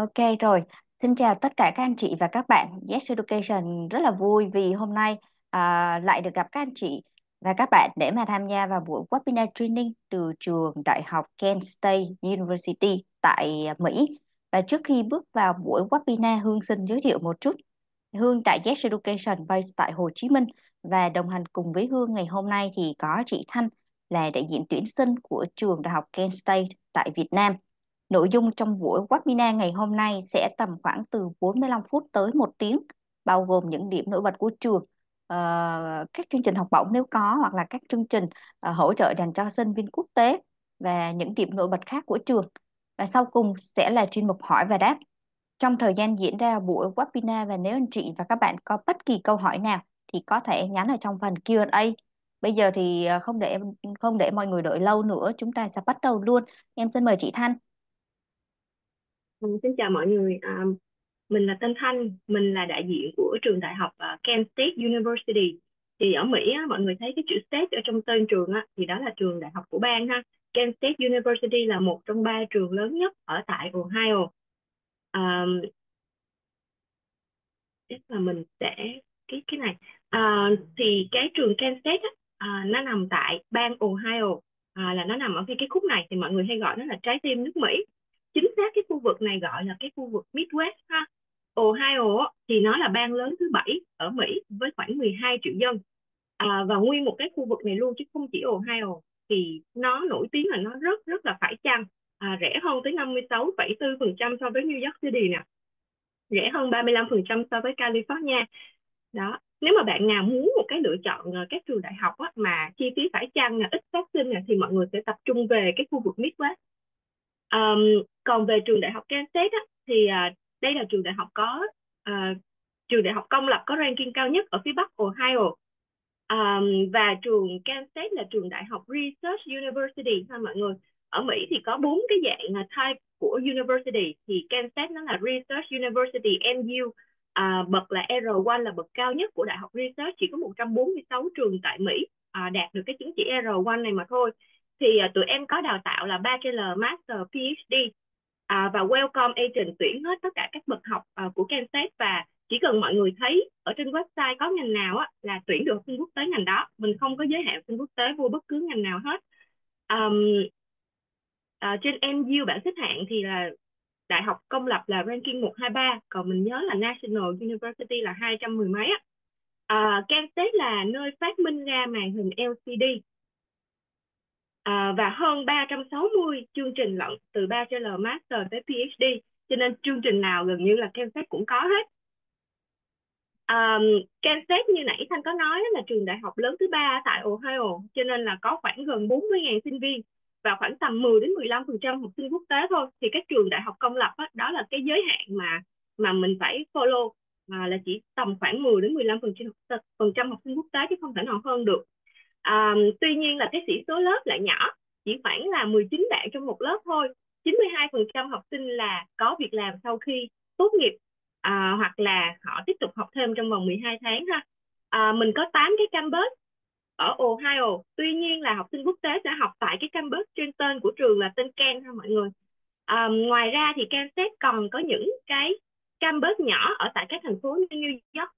Ok rồi, xin chào tất cả các anh chị và các bạn. Yes Education rất là vui vì hôm nay à, lại được gặp các anh chị và các bạn để mà tham gia vào buổi webinar training từ trường Đại học Kent State University tại Mỹ. Và trước khi bước vào buổi webinar, Hương xin giới thiệu một chút. Hương tại Yes Education based tại Hồ Chí Minh và đồng hành cùng với Hương ngày hôm nay thì có chị Thanh là đại diện tuyển sinh của trường Đại học Kent State tại Việt Nam. Nội dung trong buổi webinar ngày hôm nay sẽ tầm khoảng từ 45 phút tới một tiếng, bao gồm những điểm nổi bật của trường, uh, các chương trình học bổng nếu có hoặc là các chương trình uh, hỗ trợ dành cho sinh viên quốc tế và những điểm nổi bật khác của trường. Và sau cùng sẽ là chuyên mục hỏi và đáp. Trong thời gian diễn ra buổi webinar và nếu anh chị và các bạn có bất kỳ câu hỏi nào thì có thể nhắn ở trong phần Q&A. Bây giờ thì ờ, không để không để mọi người đợi lâu nữa, chúng ta sẽ bắt đầu luôn. Em xin mời chị Thanh. Ừ, xin chào mọi người, à, mình là Tân Thanh, mình là đại diện của trường đại học uh, Kent State University. Thì ở Mỹ á, mọi người thấy cái chữ State ở trong tên trường á, thì đó là trường đại học của bang ha. Kent State University là một trong ba trường lớn nhất ở tại Ohio. À, chắc là mình sẽ cái cái này. À, thì cái trường Kent State á, à, nó nằm tại bang Ohio, à, là nó nằm ở cái cái khúc này thì mọi người hay gọi nó là trái tim nước Mỹ chính xác cái khu vực này gọi là cái khu vực Midwest ha. Ohio thì nó là bang lớn thứ bảy ở Mỹ với khoảng 12 triệu dân. À, và nguyên một cái khu vực này luôn chứ không chỉ Ohio thì nó nổi tiếng là nó rất rất là phải chăng. À, rẻ hơn tới 56,4% so với New York City nè. Rẻ hơn 35% so với California. Đó nếu mà bạn nào muốn một cái lựa chọn ờ, các trường đại học á, mà chi phí phải chăng là ít phát sinh thì mọi người sẽ tập trung về cái khu vực Midwest. Um, còn về trường đại học Kansas á, thì à, đây là trường đại học có à, trường đại học công lập có ranking cao nhất ở phía bắc Ohio. À, và trường Kansas là trường đại học Research University. Ha mọi người ở Mỹ thì có bốn cái dạng à, type của university. Thì Kansas nó là Research University NU à, bậc là R1 là bậc cao nhất của đại học Research. Chỉ có 146 trường tại Mỹ à, đạt được cái chứng chỉ R1 này mà thôi. Thì à, tụi em có đào tạo là bachelor, master, PhD à, và welcome agent tuyển hết tất cả các bậc học à, của Kansas và chỉ cần mọi người thấy ở trên website có ngành nào á, là tuyển được học sinh quốc tế ngành đó. Mình không có giới hạn sinh quốc tế vô bất cứ ngành nào hết. Um, à, trên MU bảng xếp hạng thì là đại học công lập là ranking 123 còn mình nhớ là National University là 210 mấy á. À, Kansas là nơi phát minh ra màn hình LCD à, và hơn 360 chương trình lận từ bachelor, master tới PhD cho nên chương trình nào gần như là Kansas cũng có hết. Ờ, um, Kansas như nãy Thanh có nói là trường đại học lớn thứ ba tại Ohio. Cho nên là có khoảng gần 40.000 sinh viên và khoảng tầm 10 đến 15 phần trăm học sinh quốc tế thôi. Thì các trường đại học công lập đó, đó là cái giới hạn mà mà mình phải follow mà là chỉ tầm khoảng 10 đến 15 phần trăm phần trăm học sinh quốc tế chứ không thể nào hơn được. À, tuy nhiên là cái sĩ số lớp lại nhỏ, chỉ khoảng là 19 bạn trong một lớp thôi. 92% học sinh là có việc làm sau khi tốt nghiệp à, hoặc là họ tiếp tục học thêm trong vòng 12 tháng ha. À, mình có 8 cái campus ở Ohio. Tuy nhiên là học sinh quốc tế sẽ học tại cái campus trên tên của trường là tên Ken ha mọi người. À, ngoài ra thì Kansas còn có những cái campus nhỏ ở tại các thành phố như New York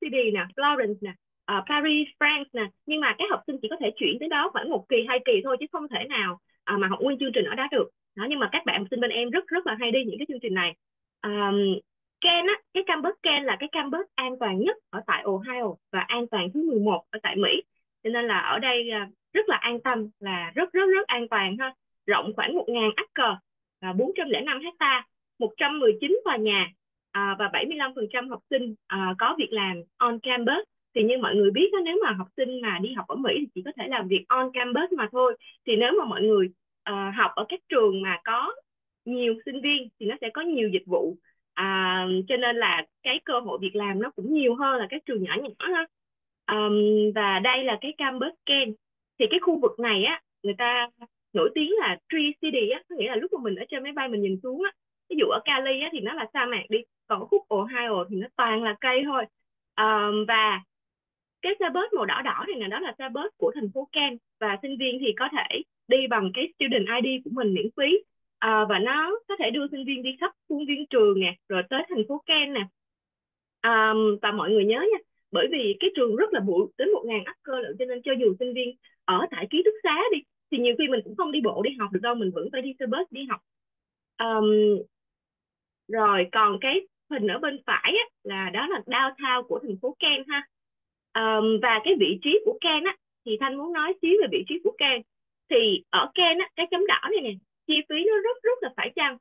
City nè, Florence nè, uh, Paris, France nè. Nhưng mà các học sinh chỉ có thể chuyển tới đó khoảng một kỳ hai kỳ thôi chứ không thể nào uh, mà học nguyên chương trình ở đó được. Đó nhưng mà các bạn học sinh bên em rất rất là hay đi những cái chương trình này. Um, Ken á, cái campus Ken là cái campus an toàn nhất ở tại Ohio và an toàn thứ 11 ở tại Mỹ. Cho nên là ở đây ờ, rất là an tâm là rất rất rất an toàn ha. Rộng khoảng 1.000 acre và 405 hecta 119 tòa nhà à, và 75% học sinh à, có việc làm on campus thì như mọi người biết đó, nếu mà học sinh mà đi học ở Mỹ thì chỉ có thể làm việc on campus mà thôi. Thì nếu mà mọi người uh, học ở các trường mà có nhiều sinh viên thì nó sẽ có nhiều dịch vụ. À, cho nên là cái cơ hội việc làm nó cũng nhiều hơn là các trường nhỏ nhỏ ha um, và đây là cái campus Ken. Thì cái khu vực này á người ta nổi tiếng là tree city á có nghĩa là lúc mà mình ở trên máy bay mình nhìn xuống á. Ví dụ ở Cali á thì nó là sa mạc đi còn ở khúc Ohio thì nó toàn là cây thôi. Um, và cái xe bus màu đỏ đỏ này là đó là xe bus của thành phố Ken và sinh viên thì có thể đi bằng cái student ID của mình miễn phí. À, và nó có thể đưa sinh viên đi khắp khuôn viên trường nè rồi tới thành phố Ken nè. À, và mọi người nhớ nha bởi vì cái trường rất là bụi đến một ngàn cơ lận cho nên cho dù sinh viên ở tại ký túc xá đi thì nhiều khi mình cũng không đi bộ đi học được đâu mình vẫn phải đi xe bus đi học. Um, rồi còn cái hình ở bên phải á, là đó là downtown của thành phố Ken ha um, và cái vị trí của Ken á thì Thanh muốn nói xíu về vị trí của Ken thì ở Ken á cái chấm đỏ này nè chi phí nó rất rất là phải chăng?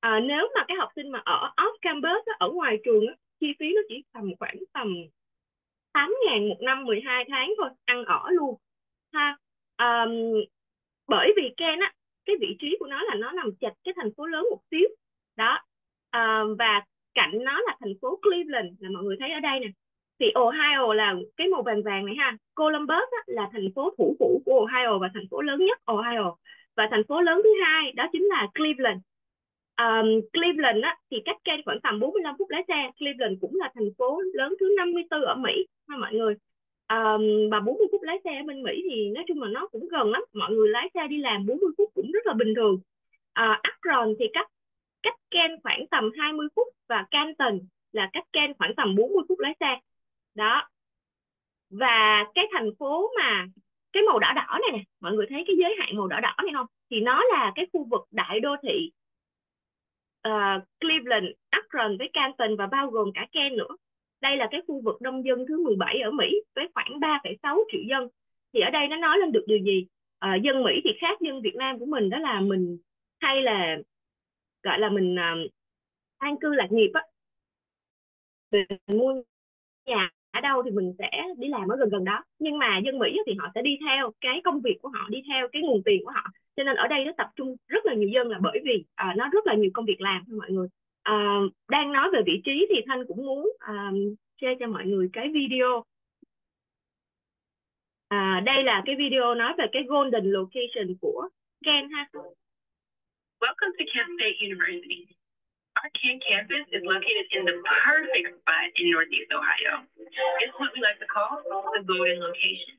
À, nếu mà cái học sinh mà ở off campus á, ở ngoài trường á, chi phí nó chỉ tầm khoảng tầm 8 ngàn một năm 12 tháng thôi ăn ở luôn. Ha um, bởi vì Ken á cái vị trí của nó là nó nằm chạch cái thành phố lớn một xíu. Đó uh, và cạnh nó là thành phố Cleveland là mọi người thấy ở đây nè thì Ohio là cái màu vàng vàng này ha. Columbus á, là thành phố thủ phủ của Ohio và thành phố lớn nhất Ohio. Và thành phố lớn thứ hai đó chính là Cleveland. Um, Cleveland á, thì cách Ken khoảng tầm 45 phút lái xe. Cleveland cũng là thành phố lớn thứ 54 ở Mỹ ha mọi người. Um, và 40 phút lái xe ở bên Mỹ thì nói chung là nó cũng gần lắm. Mọi người lái xe đi làm 40 phút cũng rất là bình thường. Uh, Akron thì cách cách Ken khoảng tầm 20 phút và Canton là cách Ken khoảng tầm 40 phút lái xe đó. Và cái thành phố mà cái màu đỏ đỏ này nè mọi người thấy cái giới hạn màu đỏ đỏ này không? Thì nó là cái khu vực đại đô thị uh, Cleveland, Akron với Canton và bao gồm cả Ken nữa. Đây là cái khu vực đông dân thứ 17 ở Mỹ với khoảng 3,6 triệu dân. Thì ở đây nó nói lên được điều gì? À, dân Mỹ thì khác dân Việt Nam của mình đó là mình hay là gọi là mình uh, an cư lạc nghiệp á. Mình mua nhà ở đâu thì mình sẽ đi làm ở gần gần đó. Nhưng mà dân Mỹ thì họ sẽ đi theo cái công việc của họ đi theo cái nguồn tiền của họ. Cho nên ở đây nó tập trung rất là nhiều dân là bởi vì uh, nó rất là nhiều công việc làm mọi người. Uh, đang nói về vị trí thì thanh cũng muốn uh, share cho mọi người cái video. À, đây là cái video nói về cái golden location của Ken ha. Welcome to Kent State University. Our Kent campus is located in the perfect spot in Northeast Ohio. It's what we like to call the golden location.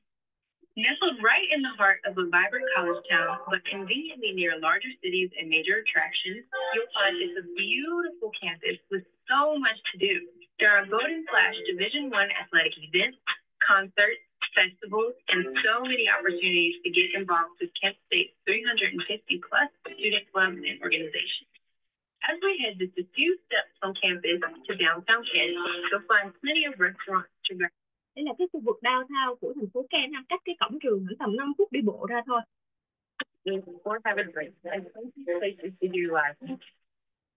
Nestled right in the heart of a vibrant college town, but conveniently near larger cities and major attractions, you'll find it's a beautiful campus with so much to do. There are Golden Flash Division One athletic events, concerts, festivals, and so many opportunities to get involved with Kent State's 350 plus student clubs and organizations. As we head just a few steps from campus to downtown Kent, you'll find plenty of restaurants to đây là cái khu vực downtown của thành phố Ken cách cái cổng trường tầm 5 phút đi bộ ra thôi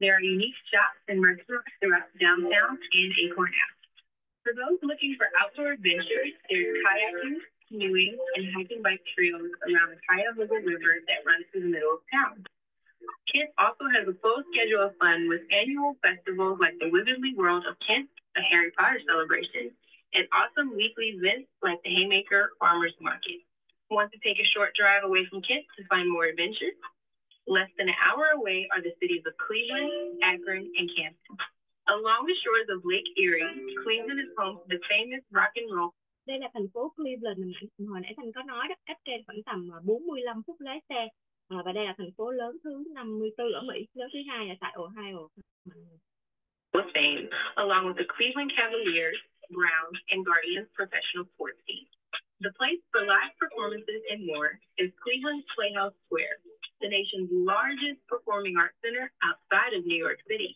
There are unique shops and restaurants throughout downtown and Acorn House. For those looking for outdoor adventures, there's kayaking, canoeing, and hiking bike trails around the Cuyahoga River that runs through the middle of town. Kent also has a full schedule of fun with annual festivals like the Wizardly World of Kent, a Harry Potter celebration, and awesome weekly events like the Haymaker Farmers Market. Want to take a short drive away from Kent to find more adventures? Less than an hour away are the cities of Cleveland, Akron, and Canton. Along the shores of Lake Erie, Cleveland is home to the famous rock and roll. Đây là thành phố Cleveland hồi nãy Thanh có nói đó, cách trên khoảng tầm 45 phút lái xe. À, và đây là thành phố lớn thứ 54 ở Mỹ, lớn thứ hai là tại Ohio. Fame, along with the Cleveland Cavaliers, Browns, and Guardians professional sports teams. The place for live performances and more is Cleveland's Playhouse Square, the nation's largest performing arts center outside of New York City.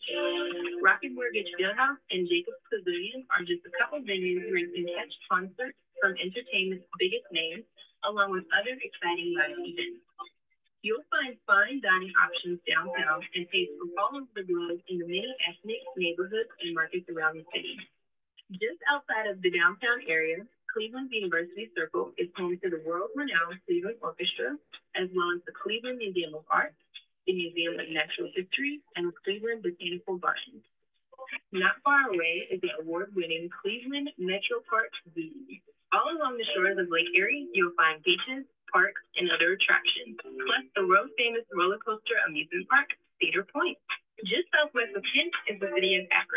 Rocket Mortgage Fieldhouse and Jacobs Pavilion are just a couple venues where you can catch concerts from entertainment's biggest names, along with other exciting live events. You'll find fine dining options downtown and taste from all over the globe in the many ethnic neighborhoods and markets around the city. Just outside of the downtown area, Cleveland University Circle is home to the world-renowned Cleveland Orchestra, as well as the Cleveland Museum of Art, the Museum of Natural History, and the Cleveland Botanical Gardens. Not far away is the award-winning Cleveland Metro Park Zoo. All along the shores of Lake Erie, you'll find beaches, parks, and other attractions, plus the world-famous roller coaster amusement park, Cedar Point. Just southwest of Kent is the city of Akron,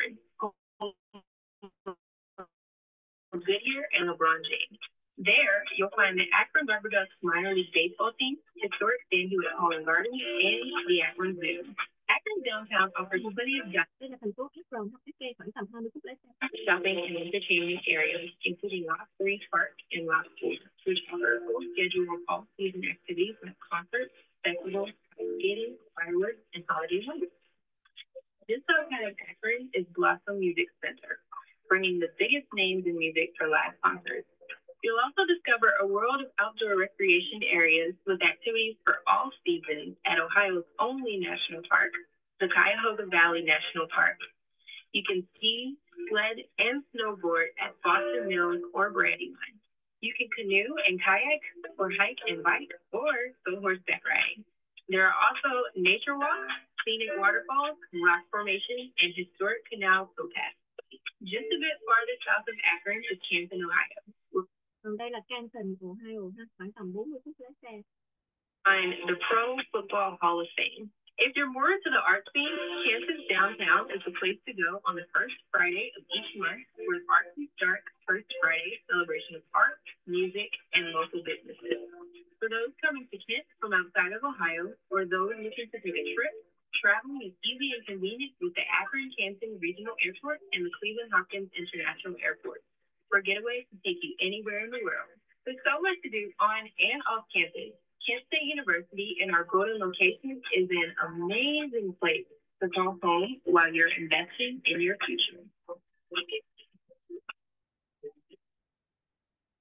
anywhere in the world. There's so much to do on and off campus. Kent State University in our golden location is an amazing place to call home while you're investing in your future.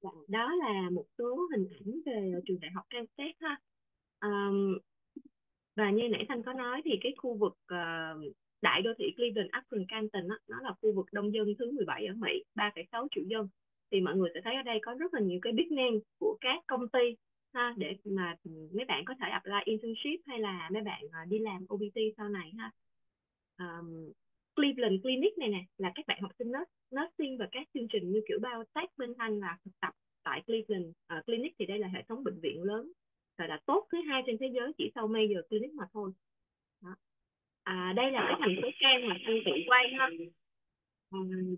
Dạ, đó là một số hình ảnh về trường đại học Kansas ha. Um, và như nãy Thanh có nói thì cái khu vực uh, đại đô thị Cleveland, Akron, Canton đó, nó là khu vực đông dân thứ 17 ở Mỹ, 3,6 triệu dân. Thì mọi người sẽ thấy ở đây có rất là nhiều cái big name của các công ty ha để mà mấy bạn có thể apply internship hay là mấy bạn à, đi làm obt sau này ha. Um, Cleveland Clinic này nè là các bạn học sinh nurse, nursing và các chương trình như kiểu bao tác bên Thanh là thực tập tại Cleveland uh, Clinic thì đây là hệ thống bệnh viện lớn gọi là tốt thứ hai trên thế giới chỉ sau Mayo Clinic mà thôi. Đó. À, đây là cái thành phố Can mà anh tự quay ha.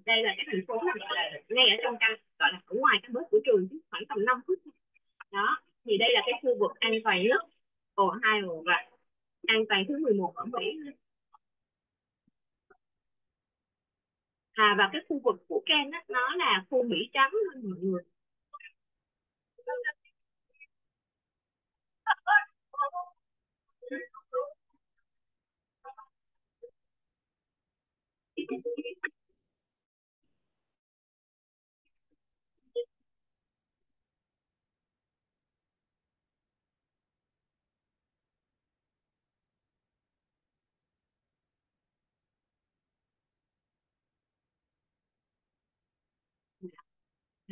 Đây là cái thành phố là ngay ở trong căn gọi là ở ngoài campus của trường chứ khoảng tầm 5 phút. Đó, thì đây là cái khu vực an toàn nhất Ohio và an toàn thứ 11 ở Mỹ. À, và cái khu vực của Ken đó, nó là khu Mỹ trắng luôn mọi người.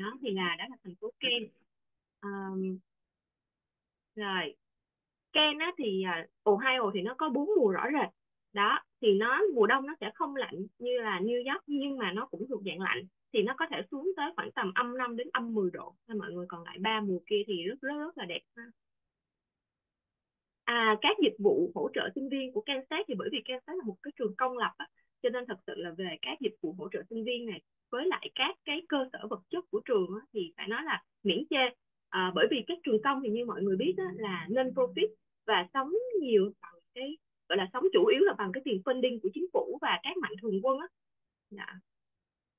Đó thì là đó là thành phố Ken. Um, rồi Ken á thì uh, Ohio thì nó có bốn mùa rõ rệt. Đó thì nó mùa đông nó sẽ không lạnh như là New York nhưng mà nó cũng thuộc dạng lạnh. Thì nó có thể xuống tới khoảng tầm âm 5 đến âm 10 độ. Nên mọi người còn lại ba mùa kia thì rất rất rất là đẹp ha. À, các dịch vụ hỗ trợ sinh viên của Kansas thì bởi vì Kansas là một cái trường công lập á, cho nên thật sự là về các dịch vụ hỗ trợ sinh viên này với lại các cái cơ sở vật chất của trường thì phải nói là miễn chê à, bởi vì các trường công thì như mọi người biết là nên profit và sống nhiều bằng cái gọi là sống chủ yếu là bằng cái tiền funding của chính phủ và các mạnh thường quân á. Dạ.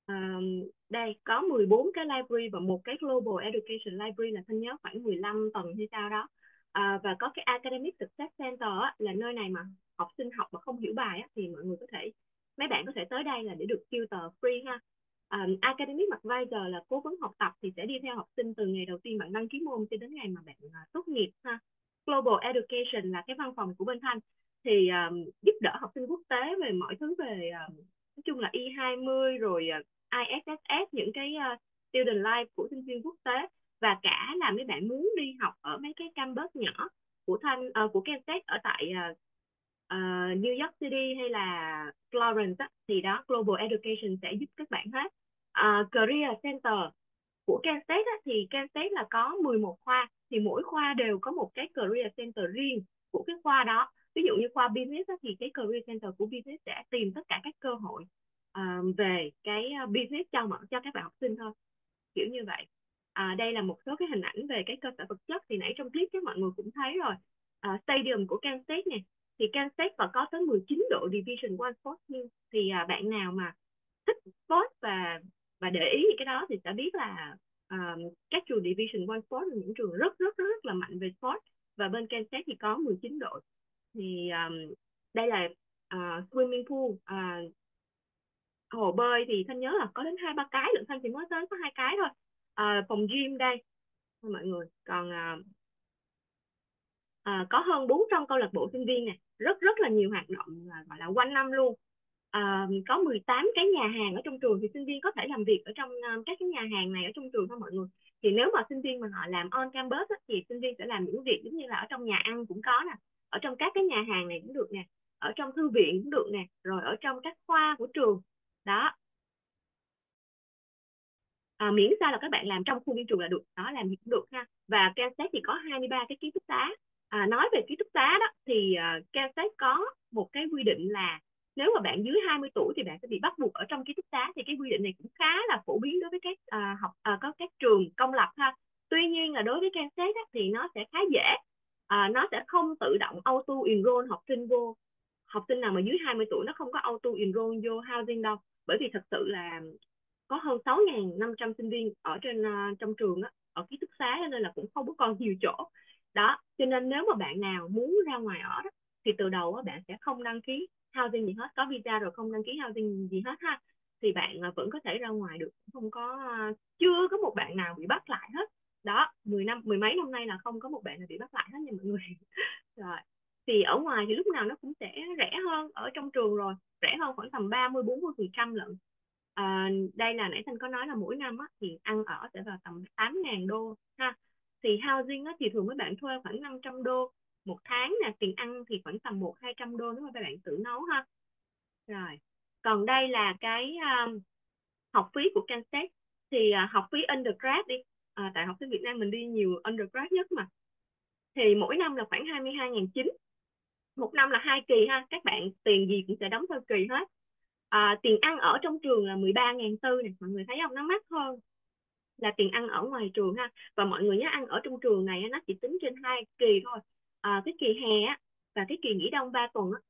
À, đây có 14 cái library và một cái Global Education Library là thanh nhớ khoảng 15 tầng hay sao đó à, và có cái Academic Success Center á, là nơi này mà học sinh học mà không hiểu bài á, thì mọi người có thể mấy bạn có thể tới đây là để được tutor free ha um, academic advisor là cố vấn học tập thì sẽ đi theo học sinh từ ngày đầu tiên bạn đăng ký môn cho đến ngày mà bạn uh, tốt nghiệp ha. Global education là cái văn phòng của bên thanh. Thì um, giúp đỡ học sinh quốc tế về mọi thứ về um, nói chung là e I20 rồi ờ, uh, ISSS những cái uh, student life của sinh viên quốc tế. Và cả là mấy bạn muốn đi học ở mấy cái campus nhỏ của thanh uh, của Kansas ở tại uh, uh, New York City hay là Florence á, thì đó Global Education sẽ giúp các bạn hết uh, Career Center của Kansas á, thì Kansas là có 11 khoa thì mỗi khoa đều có một cái Career Center riêng của cái khoa đó. Ví dụ như khoa business á, thì cái Career Center của business sẽ tìm tất cả các cơ hội uh, về cái à, business cho mọi cho các bạn học sinh thôi kiểu như vậy. À, đây là một số cái hình ảnh về cái cơ sở vật chất thì nãy trong clip các mọi người cũng thấy rồi. À, stadium của Kansas State này thì Kansas State và có tới 19 độ Division One Sports nhưng thì à, bạn nào mà thích sport và và để ý cái đó thì sẽ biết là um, các trường Division One Sport là những trường rất rất rất là mạnh về sport. Và bên Kansas thì có 19 đội. Thì um, đây là uh, swimming pool uh, hồ bơi thì thanh nhớ là có đến hai ba cái lượng thanh chỉ mới tới có hai cái thôi. Uh, phòng gym đây. Mọi người còn uh, uh, có hơn 400 câu lạc bộ sinh viên này rất rất là nhiều hoạt động là gọi là quanh năm luôn uh, có 18 cái nhà hàng ở trong trường thì sinh viên có thể làm việc ở trong uh, các cái nhà hàng này ở trong trường thôi mọi người. Thì nếu mà sinh viên mà họ làm on campus á, thì sinh viên sẽ làm những việc giống như là ở trong nhà ăn cũng có nè ở trong các cái nhà hàng này cũng được nè ở trong thư viện cũng được nè rồi ở trong các khoa của trường. Đó. À, miễn sao là các bạn làm trong khuôn viên trường là được đó làm gì cũng được ha. Và Kansas thì có 23 cái ký túc xá. À, nói về ký túc xá đó thì uh, Kansas có một cái quy định là nếu mà bạn dưới 20 tuổi thì bạn sẽ bị bắt buộc ở trong ký túc xá thì cái quy định này cũng khá là phổ biến đối với các à, học à, có các trường công lập ha. Tuy nhiên là đối với Kansas á, thì nó sẽ khá dễ. À, nó sẽ không tự động auto enroll học sinh vô. Học sinh nào mà dưới 20 tuổi nó không có auto enroll vô housing đâu. Bởi vì thật sự là có hơn 6.500 sinh viên ở trên uh, trong trường á, ở ký túc xá nên là cũng không có còn nhiều chỗ. Đó cho nên nếu mà bạn nào muốn ra ngoài ở đó, thì từ đầu á, bạn sẽ không đăng ký housing gì hết có visa rồi không đăng ký housing gì hết ha. Thì bạn à, vẫn có thể ra ngoài được không có à, chưa có một bạn nào bị bắt lại hết. Đó 10 năm mười mấy năm nay là không có một bạn nào bị bắt lại hết nha mọi người. Rồi thì ở ngoài thì lúc nào nó cũng sẽ rẻ hơn ở trong trường rồi rẻ hơn khoảng tầm 30 40 phần trăm lận. À, đây là nãy thanh có nói là mỗi năm á, thì ăn ở sẽ vào tầm 8 ngàn đô ha. Thì housing á, thì thường mấy bạn thuê khoảng 500 đô một tháng nè tiền ăn thì khoảng tầm một hai trăm đô nếu mà các bạn tự nấu ha. Rồi còn đây là cái um, học phí của Kansas thì uh, học phí undergrad đi. À, tại học sinh Việt Nam mình đi nhiều undergrad nhất mà. Thì mỗi năm là khoảng 22.900 một năm là hai kỳ ha các bạn tiền gì cũng sẽ đóng theo kỳ hết. À, tiền ăn ở trong trường là 13.400 này mọi người thấy không? Nó mắc hơn là tiền ăn ở ngoài trường ha. Và mọi người nhớ ăn ở trong trường này nó chỉ tính trên hai kỳ thôi à, cái kỳ hè á, và cái kỳ nghỉ đông 3 tuần á,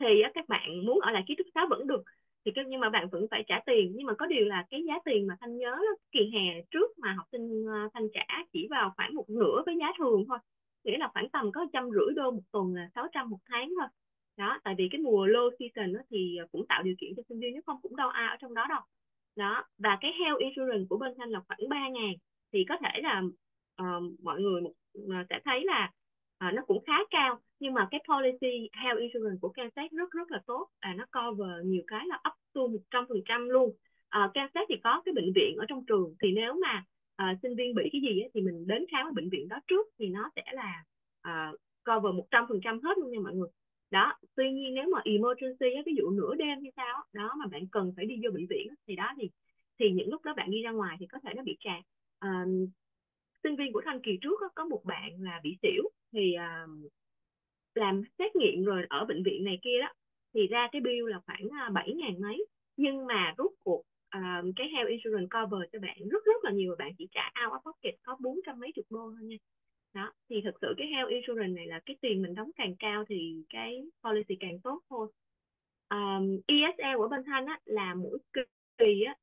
thì á, các bạn muốn ở lại ký túc xá vẫn được. Thì cái nhưng mà bạn vẫn phải trả tiền. Nhưng mà có điều là cái giá tiền mà thanh nhớ đó, kỳ hè trước mà học sinh uh, thanh trả chỉ vào khoảng một nửa với giá thường thôi. Nghĩa là khoảng tầm có trăm rưỡi đô một tuần là 600 một tháng thôi. Đó tại vì cái mùa low season đó thì ờ, cũng tạo điều kiện cho sinh viên nếu không cũng đâu ai ở trong đó đâu. Đó và cái health insurance của bên thanh là khoảng ba ngàn. Thì có thể là uh, mọi người một, uh, sẽ thấy là à, nó cũng khá cao nhưng mà cái policy health insurance của Kansas rất rất là tốt. À nó cover nhiều cái là up to 100% luôn. Ờ, à, Kansas thì có cái bệnh viện ở trong trường. Thì nếu mà à, sinh viên bị cái gì ấy, thì mình đến khám ở bệnh viện đó trước thì nó sẽ là à, cover 100% hết luôn nha mọi người. Đó tuy nhiên nếu mà emergency ví dụ nửa đêm hay sao đó mà bạn cần phải đi vô bệnh viện thì đó thì thì những lúc đó bạn đi ra ngoài thì có thể nó bị tràn sinh viên của thanh kỳ trước đó, có một bạn là bị xỉu thì uh, làm xét nghiệm rồi ở bệnh viện này kia đó. Thì ra cái bill là khoảng à, 7 ngàn mấy. Nhưng mà rút cuộc uh, cái health insurance cover cho bạn rất rất là nhiều. Và bạn chỉ trả out of pocket có bốn trăm mấy chục đô thôi nha. Đó thì thực sự cái health insurance này là cái tiền mình đóng càng cao thì cái policy càng tốt thôi. Um, ESL của bên Thanh á, là mỗi kỳ á,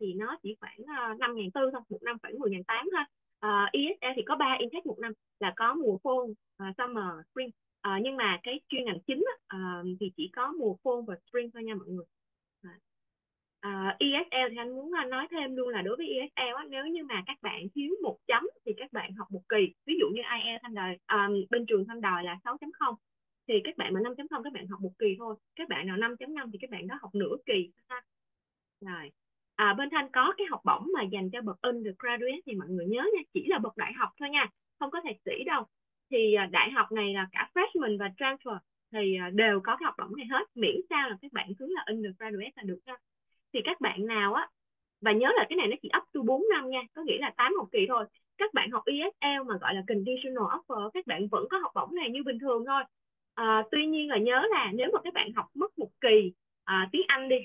thì nó chỉ khoảng ờ, năm ngàn tư thôi một năm khoảng mười ngàn tám thôi. Ờ, uh, ESL thì có ba intake một năm là có mùa khô, uh, summer spring. Uh, nhưng mà cái chuyên ngành chính uh, thì chỉ có mùa khô và spring thôi nha mọi người. Uh, ESL thì anh muốn nói thêm luôn là đối với ESL á, nếu như mà các bạn thiếu một chấm thì các bạn học một kỳ. Ví dụ như IELTS thanh đòi um, bên trường thanh đòi là 6.0 thì các bạn mà 5.0 các bạn học một kỳ thôi. Các bạn nào 5.5 thì các bạn đó học nửa kỳ ha. Rồi à, bên thanh có cái học bổng mà dành cho bậc undergraduate thì mọi người nhớ nha chỉ là bậc đại học thôi nha không có thạc sĩ đâu. Thì à, đại học này là cả freshman và transfer thì à, đều có cái học bổng này hết miễn sao là các bạn cứ là undergraduate là được nha. Thì các bạn nào á và nhớ là cái này nó chỉ up to 4 năm nha có nghĩa là 8 học kỳ thôi các bạn học ESL mà gọi là conditional offer các bạn vẫn có học bổng này như bình thường thôi. À, tuy nhiên là nhớ là nếu mà các bạn học mất một kỳ à, tiếng Anh đi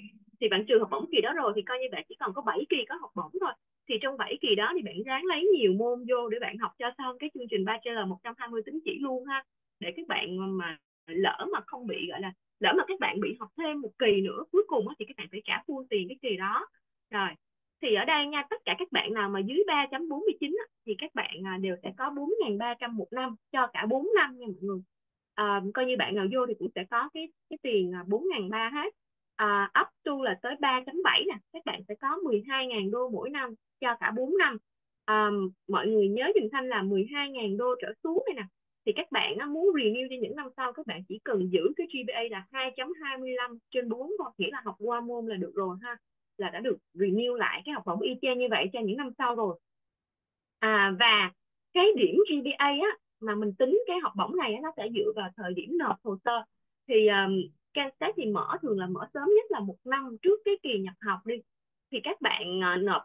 thì bạn trừ học bổng kỳ đó rồi thì coi như bạn chỉ còn có 7 kỳ có học bổng thôi. Thì trong 7 kỳ đó thì bạn ráng lấy nhiều môn vô để bạn học cho xong cái chương trình bachelor 120 tín chỉ luôn ha. Để các bạn mà lỡ mà không bị gọi là lỡ mà các bạn bị học thêm một kỳ nữa cuối cùng thì các bạn phải trả full tiền cái kỳ đó. Rồi thì ở đây nha tất cả các bạn nào mà dưới 3.49 thì các bạn à, đều sẽ có 4.300 một năm cho cả 4 năm nha mọi người. À, coi như bạn nào vô thì cũng sẽ có cái cái tiền à, 4.300 hết à, up to là tới 3.7 nè các bạn sẽ có 12.000 đô mỗi năm cho cả 4 năm. À, mọi người nhớ dùm thanh là 12.000 đô trở xuống này nè. Thì các bạn á, muốn renew cho những năm sau các bạn chỉ cần giữ cái GPA là 2.25 trên 4 thôi nghĩa là học qua môn là được rồi ha là đã được renew lại cái học bổng y chang như vậy cho những năm sau rồi. À, và cái điểm GPA á mà mình tính cái học bổng này á, nó sẽ dựa vào thời điểm nộp hồ sơ. Thì um, Kansas thì mở thường là mở sớm nhất là một năm trước cái kỳ nhập học đi. Thì các bạn uh, nộp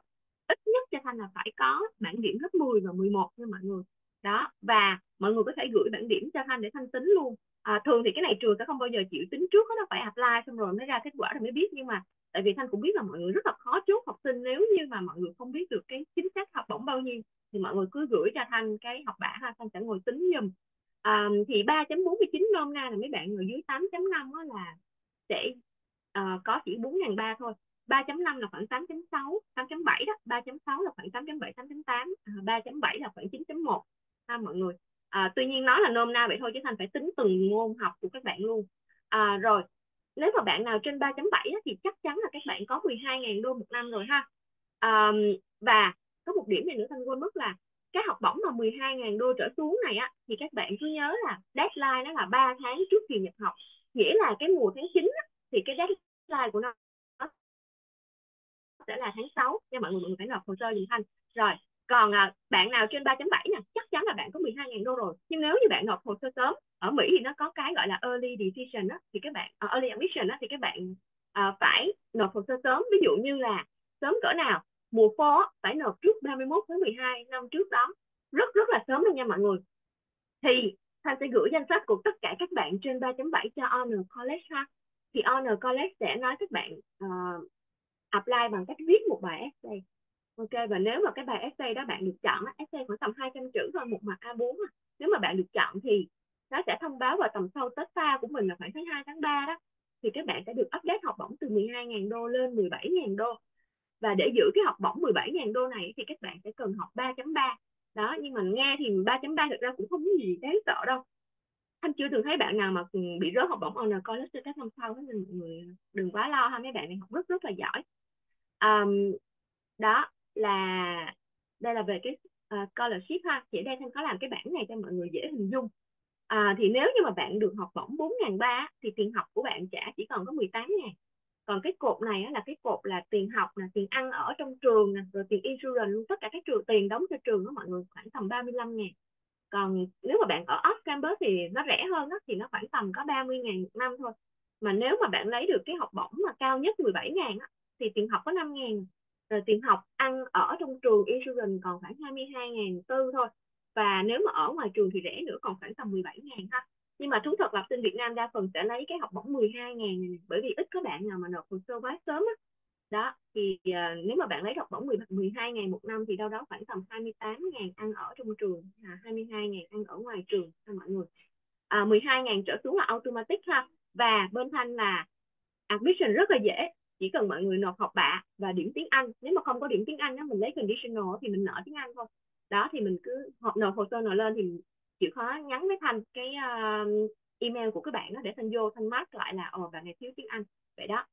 ít nhất cho Thanh là phải có bảng điểm lớp 10 và 11 nha mọi người. Đó và mọi người có thể gửi bảng điểm cho Thanh để Thanh tính luôn. À, thường thì cái này trường sẽ không bao giờ chịu tính trước nó phải apply xong rồi mới ra kết quả rồi mới biết. Nhưng mà tại vì thanh cũng biết là mọi người rất là khó chốt học sinh nếu như mà mọi người không biết được cái chính xác học bổng bao nhiêu thì mọi người cứ gửi cho thanh cái học bạ ha thanh sẽ ngồi tính giùm à, thì 3.49 nôm na là mấy bạn người dưới 8.5 đó là sẽ uh, có chỉ 4.300 thôi. 3.5 là khoảng 8.6 8.7 đó. 3.6 là khoảng 8.7 8.8 à, 3.7 là khoảng 9.1 ha à, mọi người à, tuy nhiên nói là nôm na vậy thôi chứ thành phải tính từng môn học của các bạn luôn. À, rồi nếu mà bạn nào trên 3.7 thì chắc chắn là các bạn có 12.000 đô một năm rồi ha. À, và có một điểm này nữa thanh quên mất là cái học bổng mà 12.000 đô trở xuống này á thì các bạn cứ nhớ là deadline nó là 3 tháng trước kỳ nhập học. Nghĩa là cái mùa tháng 9 á, thì cái deadline của nó sẽ là tháng 6 nha mọi người mọi người phải nộp hồ sơ liền thanh. Rồi còn à, bạn nào trên 3.7 nè chắc chắn là bạn có 12.000 đô rồi. Nhưng nếu như bạn nộp hồ sơ sớm ở Mỹ thì nó có cái gọi là early decision đó, thì các bạn uh, early admission đó, thì các bạn uh, phải nộp hồ sơ sớm. Ví dụ như là sớm cỡ nào? Mùa phó phải nộp trước 31 tháng 12 năm trước đó. Rất rất là sớm luôn nha mọi người. Thì Thanh sẽ gửi danh sách của tất cả các bạn trên 3.7 cho Honor College ha. Thì Honor College sẽ nói các bạn uh, apply bằng cách viết một bài essay. Ok và nếu mà cái bài essay đó bạn được chọn essay khoảng tầm 200 chữ thôi một mặt A4 nếu mà bạn được chọn thì nó sẽ thông báo vào tầm sau Tết ta của mình là khoảng tháng 2 tháng 3 đó. Thì các bạn sẽ được update học bổng từ 12.000 đô lên 17.000 đô và để giữ cái học bổng 17.000 đô này thì các bạn sẽ cần học 3.3 đó nhưng mà nghe thì 3.3 thực ra cũng không có gì đáng sợ đâu. Anh chưa từng thấy bạn nào mà bị rớt học bổng honor college các năm sau nên mọi người ờ, đừng quá lo ha mấy bạn này học rất rất là giỏi. Um, đó là đây là về cái uh, scholarship ha. Chị đây thanh có làm cái bảng này cho mọi người dễ hình dung. À, thì nếu như mà bạn được học bổng 4 ngàn ba thì tiền học của bạn trả chỉ còn có 18 ngàn còn cái cột này á, là cái cột là tiền học là tiền ăn ở trong trường nè rồi tiền insurance luôn tất cả các trường tiền đóng cho trường đó mọi người khoảng tầm 35 ngàn. Còn nếu mà bạn ở off campus thì nó rẻ hơn đó, thì nó khoảng tầm có 30 ngàn một năm thôi. Mà nếu mà bạn lấy được cái học bổng mà cao nhất 17 ngàn á, thì tiền học có 5 ngàn. Rồi tiền học ăn ở trong trường insurance còn khoảng 22 ngàn tư thôi. Và nếu mà ở ngoài trường thì rẻ nữa còn khoảng tầm 17 ngàn ha nhưng mà thú thật là học sinh Việt Nam đa phần sẽ lấy cái học bổng 12 ngàn này bởi vì ít có bạn nào mà nộp hồ sơ quá sớm á. Đó thì uh, nếu mà bạn lấy học bổng 10, 12 ngàn một năm thì đâu đó khoảng tầm 28 ngàn ăn ở trong trường à, 22 ngàn ăn ở ngoài trường cho mọi người. À, 12 ngàn trở xuống là automatic ha. Và bên thanh là admission rất là dễ chỉ cần mọi người nộp học bạ và điểm tiếng Anh. Nếu mà không có điểm tiếng Anh đó mình lấy conditional thì mình nợ tiếng Anh thôi. Đó thì mình cứ học nộp hồ sơ nộp lên thì chịu khó nhắn với thanh cái uh, email của các bạn đó để thanh vô thanh mark lại là ồ bạn này thiếu tiếng Anh. Vậy đó.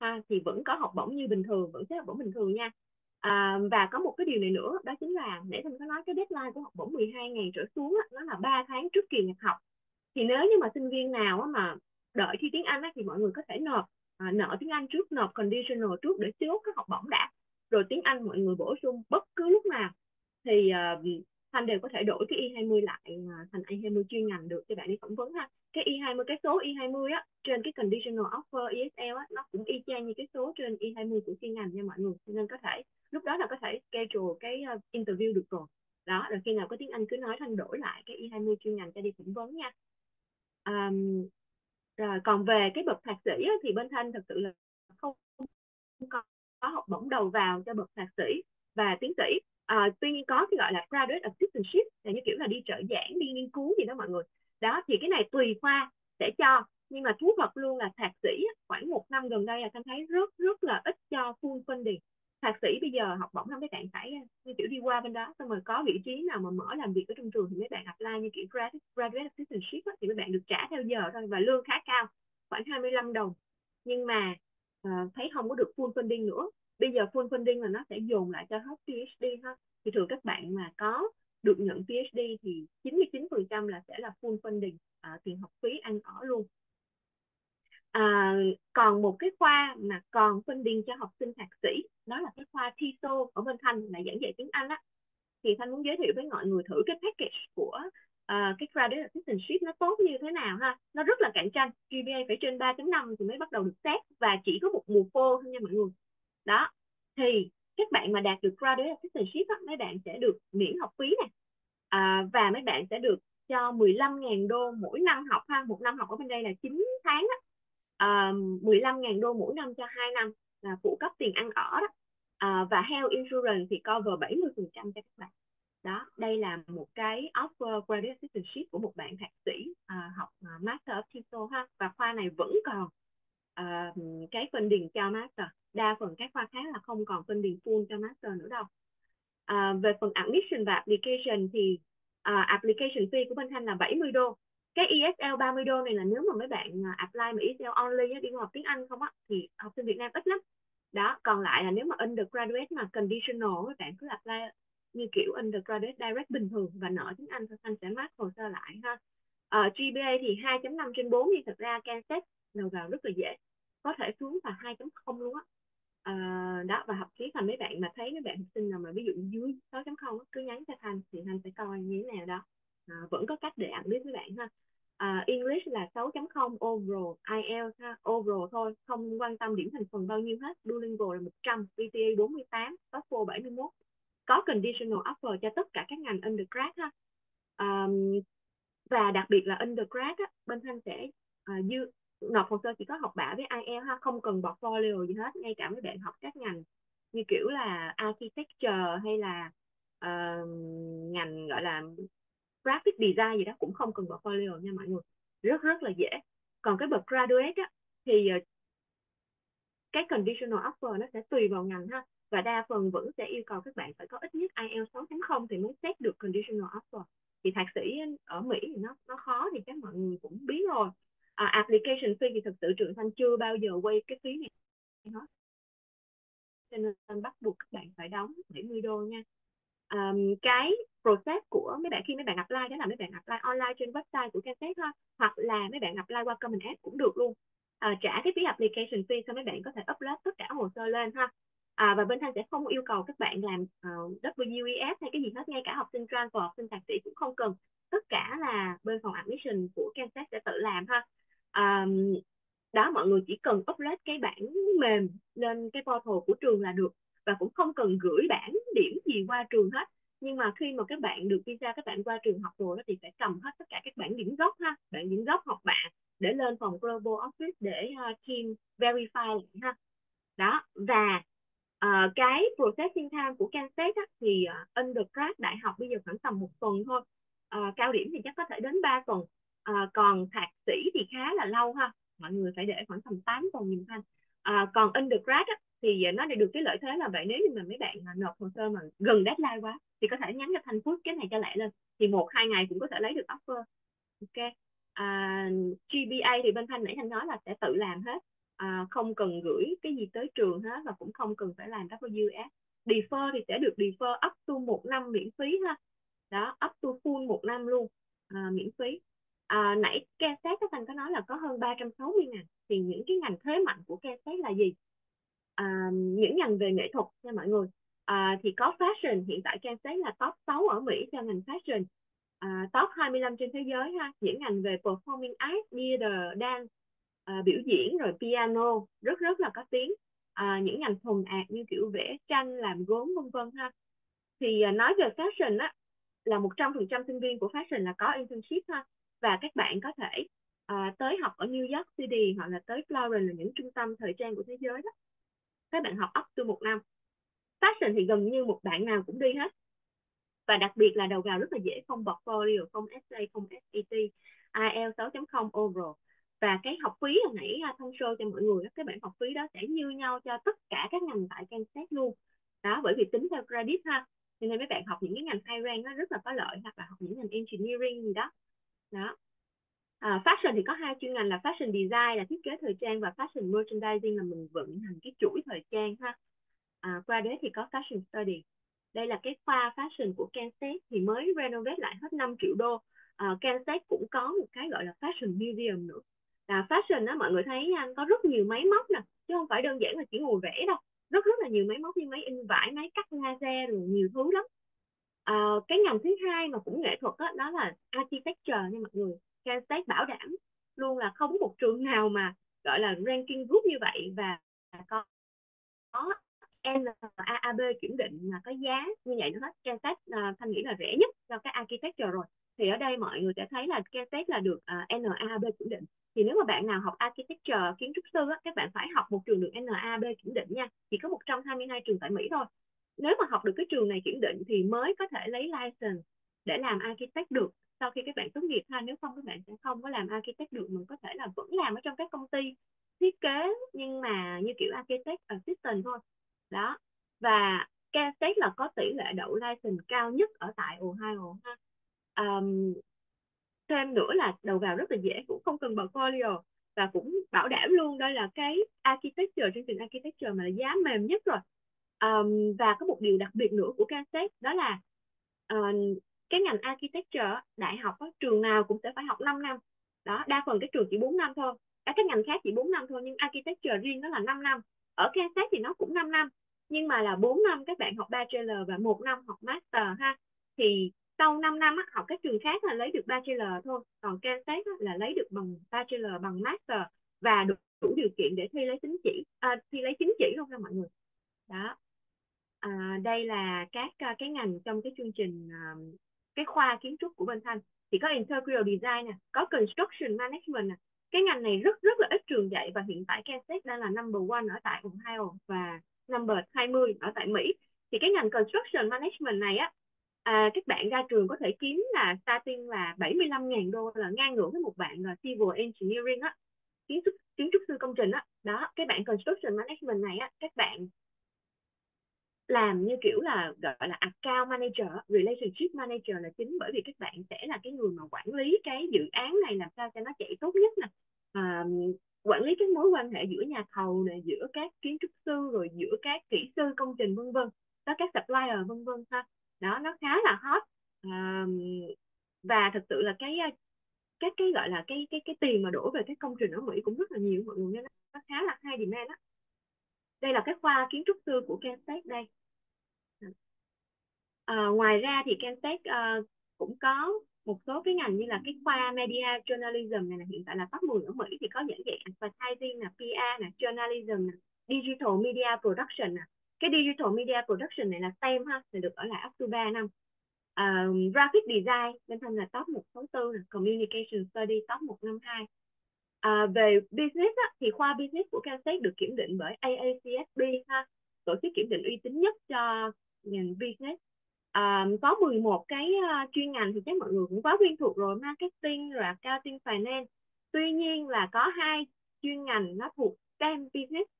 Ha, thì vẫn có học bổng như bình thường vẫn sẽ học bổng bình thường nha. À, và có một cái điều này nữa đó chính là nãy thanh có nói cái deadline của học bổng 12 ngày trở xuống á, nó là 3 tháng trước kỳ nhập học. Thì nếu như mà sinh viên nào á, mà đợi thi tiếng Anh á, thì mọi người có thể nộp à, nợ tiếng Anh trước nộp conditional trước để chốt cái học bổng đã. Rồi tiếng Anh mọi người bổ sung bất cứ lúc nào. Thì uh, Thanh đều có thể đổi cái Y20 lại thành Y20 chuyên ngành được cho bạn đi phỏng vấn ha. Cái Y20 cái số Y20 á trên cái conditional offer ESL á nó cũng y chang như cái số trên Y20 của chuyên ngành nha mọi người. Nên có thể lúc đó là có thể schedule cái ờ, interview được rồi. Đó rồi khi nào có tiếng Anh cứ nói Thanh đổi lại cái Y20 chuyên ngành cho đi phỏng vấn nha. Um, rồi còn về cái bậc thạc sĩ á, thì bên thanh thật sự là không có, có học bổng đầu vào cho bậc thạc sĩ và tiến sĩ à, tuy nhiên có cái gọi là graduate assistantship là như kiểu là đi trợ giảng đi nghiên cứu gì đó mọi người. Đó thì cái này tùy khoa sẽ cho nhưng mà thú thật luôn là thạc sĩ khoảng một năm gần đây là thanh thấy rất rất là ít cho full funding. Thạc sĩ bây giờ học bổng không cái bạn phải như kiểu đi qua bên đó xong rồi có vị trí nào mà mở làm việc ở trong trường thì mấy bạn apply như kiểu graduate, graduate assistantship á, thì mấy bạn được trả theo giờ thôi và lương khá cao khoảng 25 đồng. Nhưng mà uh, thấy không có được full funding nữa bây giờ full funding là nó sẽ dồn lại cho hết PhD ha. Thì thường các bạn mà có được nhận PhD thì 99% là sẽ là full funding à, tiền học phí ăn ở luôn. À, còn một cái khoa mà còn funding cho học sinh thạc sĩ đó là cái khoa TESOL ở bên Thanh là giảng dạy tiếng Anh á. Thì Thanh muốn giới thiệu với mọi người thử cái package của uh, cái graduate assistantship nó tốt như thế nào ha. Nó rất là cạnh tranh GPA phải trên 3.5 thì mới bắt đầu được xét và chỉ có một mùa phô thôi nha mọi người đó thì các bạn mà đạt được graduate assistantship đó, mấy bạn sẽ được miễn học phí này à, và mấy bạn sẽ được cho 15.000 đô mỗi năm học ha một năm học ở bên đây là 9 tháng á. À, 15.000 đô mỗi năm cho 2 năm là phụ cấp tiền ăn ở đó. À, và health insurance thì cover 70% cho các bạn. Đó đây là một cái offer graduate assistantship của một bạn thạc sĩ à, học à, master of TESOL ha và khoa này vẫn còn uh, cái funding cho master. Đa phần các khoa khác là không còn funding full cho master nữa đâu. À, về phần admission và application thì uh, application fee của bên Thanh là 70 đô. Cái ESL 30 đô này là nếu mà mấy bạn à, apply mà ESL only á, đi học tiếng Anh không á thì học sinh Việt Nam ít lắm. Đó còn lại là nếu mà undergraduate mà conditional mấy bạn cứ apply như kiểu undergraduate direct bình thường và nợ tiếng Anh thì anh sẽ mark hồ sơ lại ha. Ờ, uh, GPA thì 2.5 trên 4 thì thật ra Kansas đầu vào rất là dễ có thể xuống là 2.0 luôn á. À, đó và học chí thành mấy bạn mà thấy mấy bạn học sinh nào mà ví dụ dưới 6.0 cứ nhắn cho thành thì thành sẽ coi như thế nào đó. À, vẫn có cách để ảnh biết với bạn ha. À, English là 6.0 overall IELTS ha overall thôi không quan tâm điểm thành phần bao nhiêu hết. Duolingo là 100 PTA 48 TOEFL 71 có conditional offer cho tất cả các ngành undergrad ha. Um, và đặc biệt là undergrad á, bên thanh sẽ uh, dư nộp hồ sơ chỉ có học bạ với IELTS ha không cần portfolio gì hết ngay cả mấy bạn học các ngành như kiểu là architecture hay là uh, ngành gọi là graphic design gì đó cũng không cần portfolio nha mọi người. Rất rất là dễ. Còn cái bậc graduate á, thì ờ, cái conditional offer nó sẽ tùy vào ngành ha và đa phần vẫn sẽ yêu cầu các bạn phải có ít nhất IELTS 6.0 thì mới xét được conditional offer. Thì thạc sĩ ở Mỹ thì nó nó khó thì các mọi người cũng biết rồi à, application fee thì thực sự trường thanh chưa bao giờ quay cái phí này. Hết cho nên bắt buộc các bạn phải đóng 70 đô nha. Um, cái process của mấy bạn khi mấy bạn apply đó là mấy bạn apply online trên website của Cansat thôi hoặc là mấy bạn apply qua Common App cũng được luôn. À, trả cái phí application fee xong mấy bạn có thể upload tất cả hồ sơ lên ha. À, và bên thanh sẽ không yêu cầu các bạn làm ờ, uh, WES hay cái gì hết ngay cả học sinh transfer học sinh thạc sĩ cũng không cần. Tất cả là bên phòng admission của Kansas sẽ tự làm ha à, đó mọi người chỉ cần upload cái bản mềm lên cái portal của trường là được. Và cũng không cần gửi bản điểm gì qua trường hết. Nhưng mà khi mà các bạn được visa các bạn qua trường học rồi thì phải cầm hết tất cả các bản điểm gốc ha. Bản điểm gốc học bạn để lên phòng global office để uh, team verify lại ha. Đó và uh, cái processing time của Kansas á, thì uh, undergrad đại học bây giờ khoảng tầm một tuần thôi. Uh, cao điểm thì chắc có thể đến 3 tuần à, còn thạc sĩ thì khá là lâu ha. Mọi người phải để khoảng tầm 8 tuần nhìn thanh à, ờ, còn undergrad á, thì ờ, nó được cái lợi thế là vậy nếu như mà mấy bạn nộp hồ sơ mà gần deadline quá thì có thể nhắn cho Thanh Phước cái này cho lẹ lên. Thì một hai ngày cũng có thể lấy được offer. Ok. À, GBA thì bên Thanh nãy Thanh nói là sẽ tự làm hết. À, không cần gửi cái gì tới trường hết và cũng không cần phải làm WS defer thì sẽ được defer up to một năm miễn phí ha. Đó up to full một năm luôn. À, miễn phí à, nãy Kansas các bạn có nói là có hơn 360 ngành thì những cái ngành thế mạnh của Kansas là gì? À, những ngành về nghệ thuật nha mọi người. À, thì có fashion hiện tại Kansas là top 6 ở Mỹ cho ngành fashion. À, top 25 trên thế giới ha. Những ngành về performing arts theater dance à, biểu diễn rồi piano rất rất là có tiếng. À, những ngành thuần ạt như kiểu vẽ tranh làm gốm vân vân ha. Thì à, nói về fashion á là 100% sinh viên của fashion là có internship ha và các bạn có thể uh, tới học ở New York City hoặc là tới Florence là những trung tâm thời trang của thế giới đó. Các bạn học up to một năm. Fashion thì gần như một bạn nào cũng đi hết. Và đặc biệt là đầu vào rất là dễ không portfolio không essay không SAT IELTS 6.0 overall. Và cái học phí hồi nãy à, thông show cho mọi người các bạn học phí đó sẽ như nhau cho tất cả các ngành tại Kansas luôn. Đó bởi vì tính theo credit ha cho nên mấy bạn học những cái ngành high rank nó rất là có lợi hoặc là học những ngành engineering gì đó đó. À, fashion thì có hai chuyên ngành là fashion design là thiết kế thời trang và fashion merchandising là mình vận hành cái chuỗi thời trang ha. À, qua đấy thì có fashion study. Đây là cái khoa fashion của Kansas thì mới renovate lại hết 5 triệu đô. À, Kansas cũng có một cái gọi là fashion museum nữa. Là fashion đó mọi người thấy nha có rất nhiều máy móc nè chứ không phải đơn giản là chỉ ngồi vẽ đâu. Rất rất là nhiều máy móc như máy in vải máy cắt laser rồi nhiều thứ lắm à, cái ngành thứ hai mà cũng nghệ thuật đó, đó là architecture nha mọi người Kansas bảo đảm. Luôn là không một trường nào mà gọi là ranking group như vậy và có, có NAAB kiểm định là có giá như vậy nó hết. Kansas uh, ờ, Thanh nghĩ là rẻ nhất cho cái architecture rồi. Thì ở đây mọi người sẽ thấy là Kansas là được ờ, uh, NAAB kiểm định. Thì nếu mà bạn nào học architecture kiến trúc sư á, các bạn phải học một trường được NAB kiểm định nha. Chỉ có 122 trường tại Mỹ thôi nếu mà học được cái trường này kiểm định thì mới có thể lấy license để làm architect được. Sau khi các bạn tốt nghiệp ha nếu không các bạn sẽ không có làm architect được mình có thể là vẫn làm ở trong các công ty thiết kế nhưng mà như kiểu architect assistant thôi. Đó. Và Kansas là có tỷ lệ đậu license cao nhất ở tại Ohio ha. Um, thêm nữa là đầu vào rất là dễ cũng không cần portfolio và cũng bảo đảm luôn đây là cái architecture chương trình architecture mà là giá mềm nhất rồi um, và có một điều đặc biệt nữa của Caltech đó là uh, cái ngành architecture đại học đó, trường nào cũng sẽ phải học 5 năm. Đó đa phần cái trường chỉ 4 năm thôi. À, các ngành khác chỉ 4 năm thôi nhưng architecture riêng nó là 5 năm. Ở Caltech thì nó cũng 5 năm nhưng mà là 4 năm các bạn học bachelor và một năm học master ha. Thì sau 5 năm á, học các trường khác là lấy được bachelor thôi còn Caltech á, là lấy được bằng bachelor bằng master và đủ, đủ điều kiện để thi lấy chứng chỉ à, thi lấy chính chỉ luôn nha mọi người. Đó à, đây là các à, cái ngành trong cái chương trình à, cái khoa kiến trúc của bên Thanh. Thì có interior design nè có construction management nè. Cái ngành này rất rất là ít trường dạy và hiện tại Kansas đang là number one ở tại Ohio và number 20 ở tại Mỹ. Thì cái ngành construction management này á à, các bạn ra trường có thể kiếm là starting là 75.000 đô là ngang ngửa với một bạn là civil engineering á kiến trúc kiến trúc sư công trình á. Đó cái bạn construction management này á các bạn làm như kiểu là gọi là account manager relationship manager là chính bởi vì các bạn sẽ là cái người mà quản lý cái dự án này làm sao cho nó chạy tốt nhất nè. À, quản lý cái mối quan hệ giữa nhà thầu này giữa các kiến trúc sư rồi giữa các kỹ sư công trình vân vân. Đó các supplier vân vân ha. Đó nó khá là hot. À, và thực sự là cái các cái gọi là cái cái cái tiền mà đổ về cái công trình ở Mỹ cũng rất là nhiều mọi người nên nó khá là hay demand đó đây là cái khoa kiến trúc sư của Kansas đây à, ngoài ra thì Kansas uh, ờ, cũng có một số cái ngành như là cái khoa media journalism này là hiện tại là top 10 ở Mỹ thì có những dạng advertising là PR là journalism này digital media production này cái digital media production này là STEM ha thì được ở lại up to 3 năm. Uh, graphic design bên thân là top 1 số 4 là communication study top 152 À, về business á, thì khoa business của Caltech được kiểm định bởi AACSB ha tổ chức kiểm định uy tín nhất cho ngành business à, có 11 cái uh, chuyên ngành thì chắc mọi người cũng quá quen thuộc rồi marketing rồi accounting finance. Tuy nhiên là có hai chuyên ngành nó thuộc STEM business.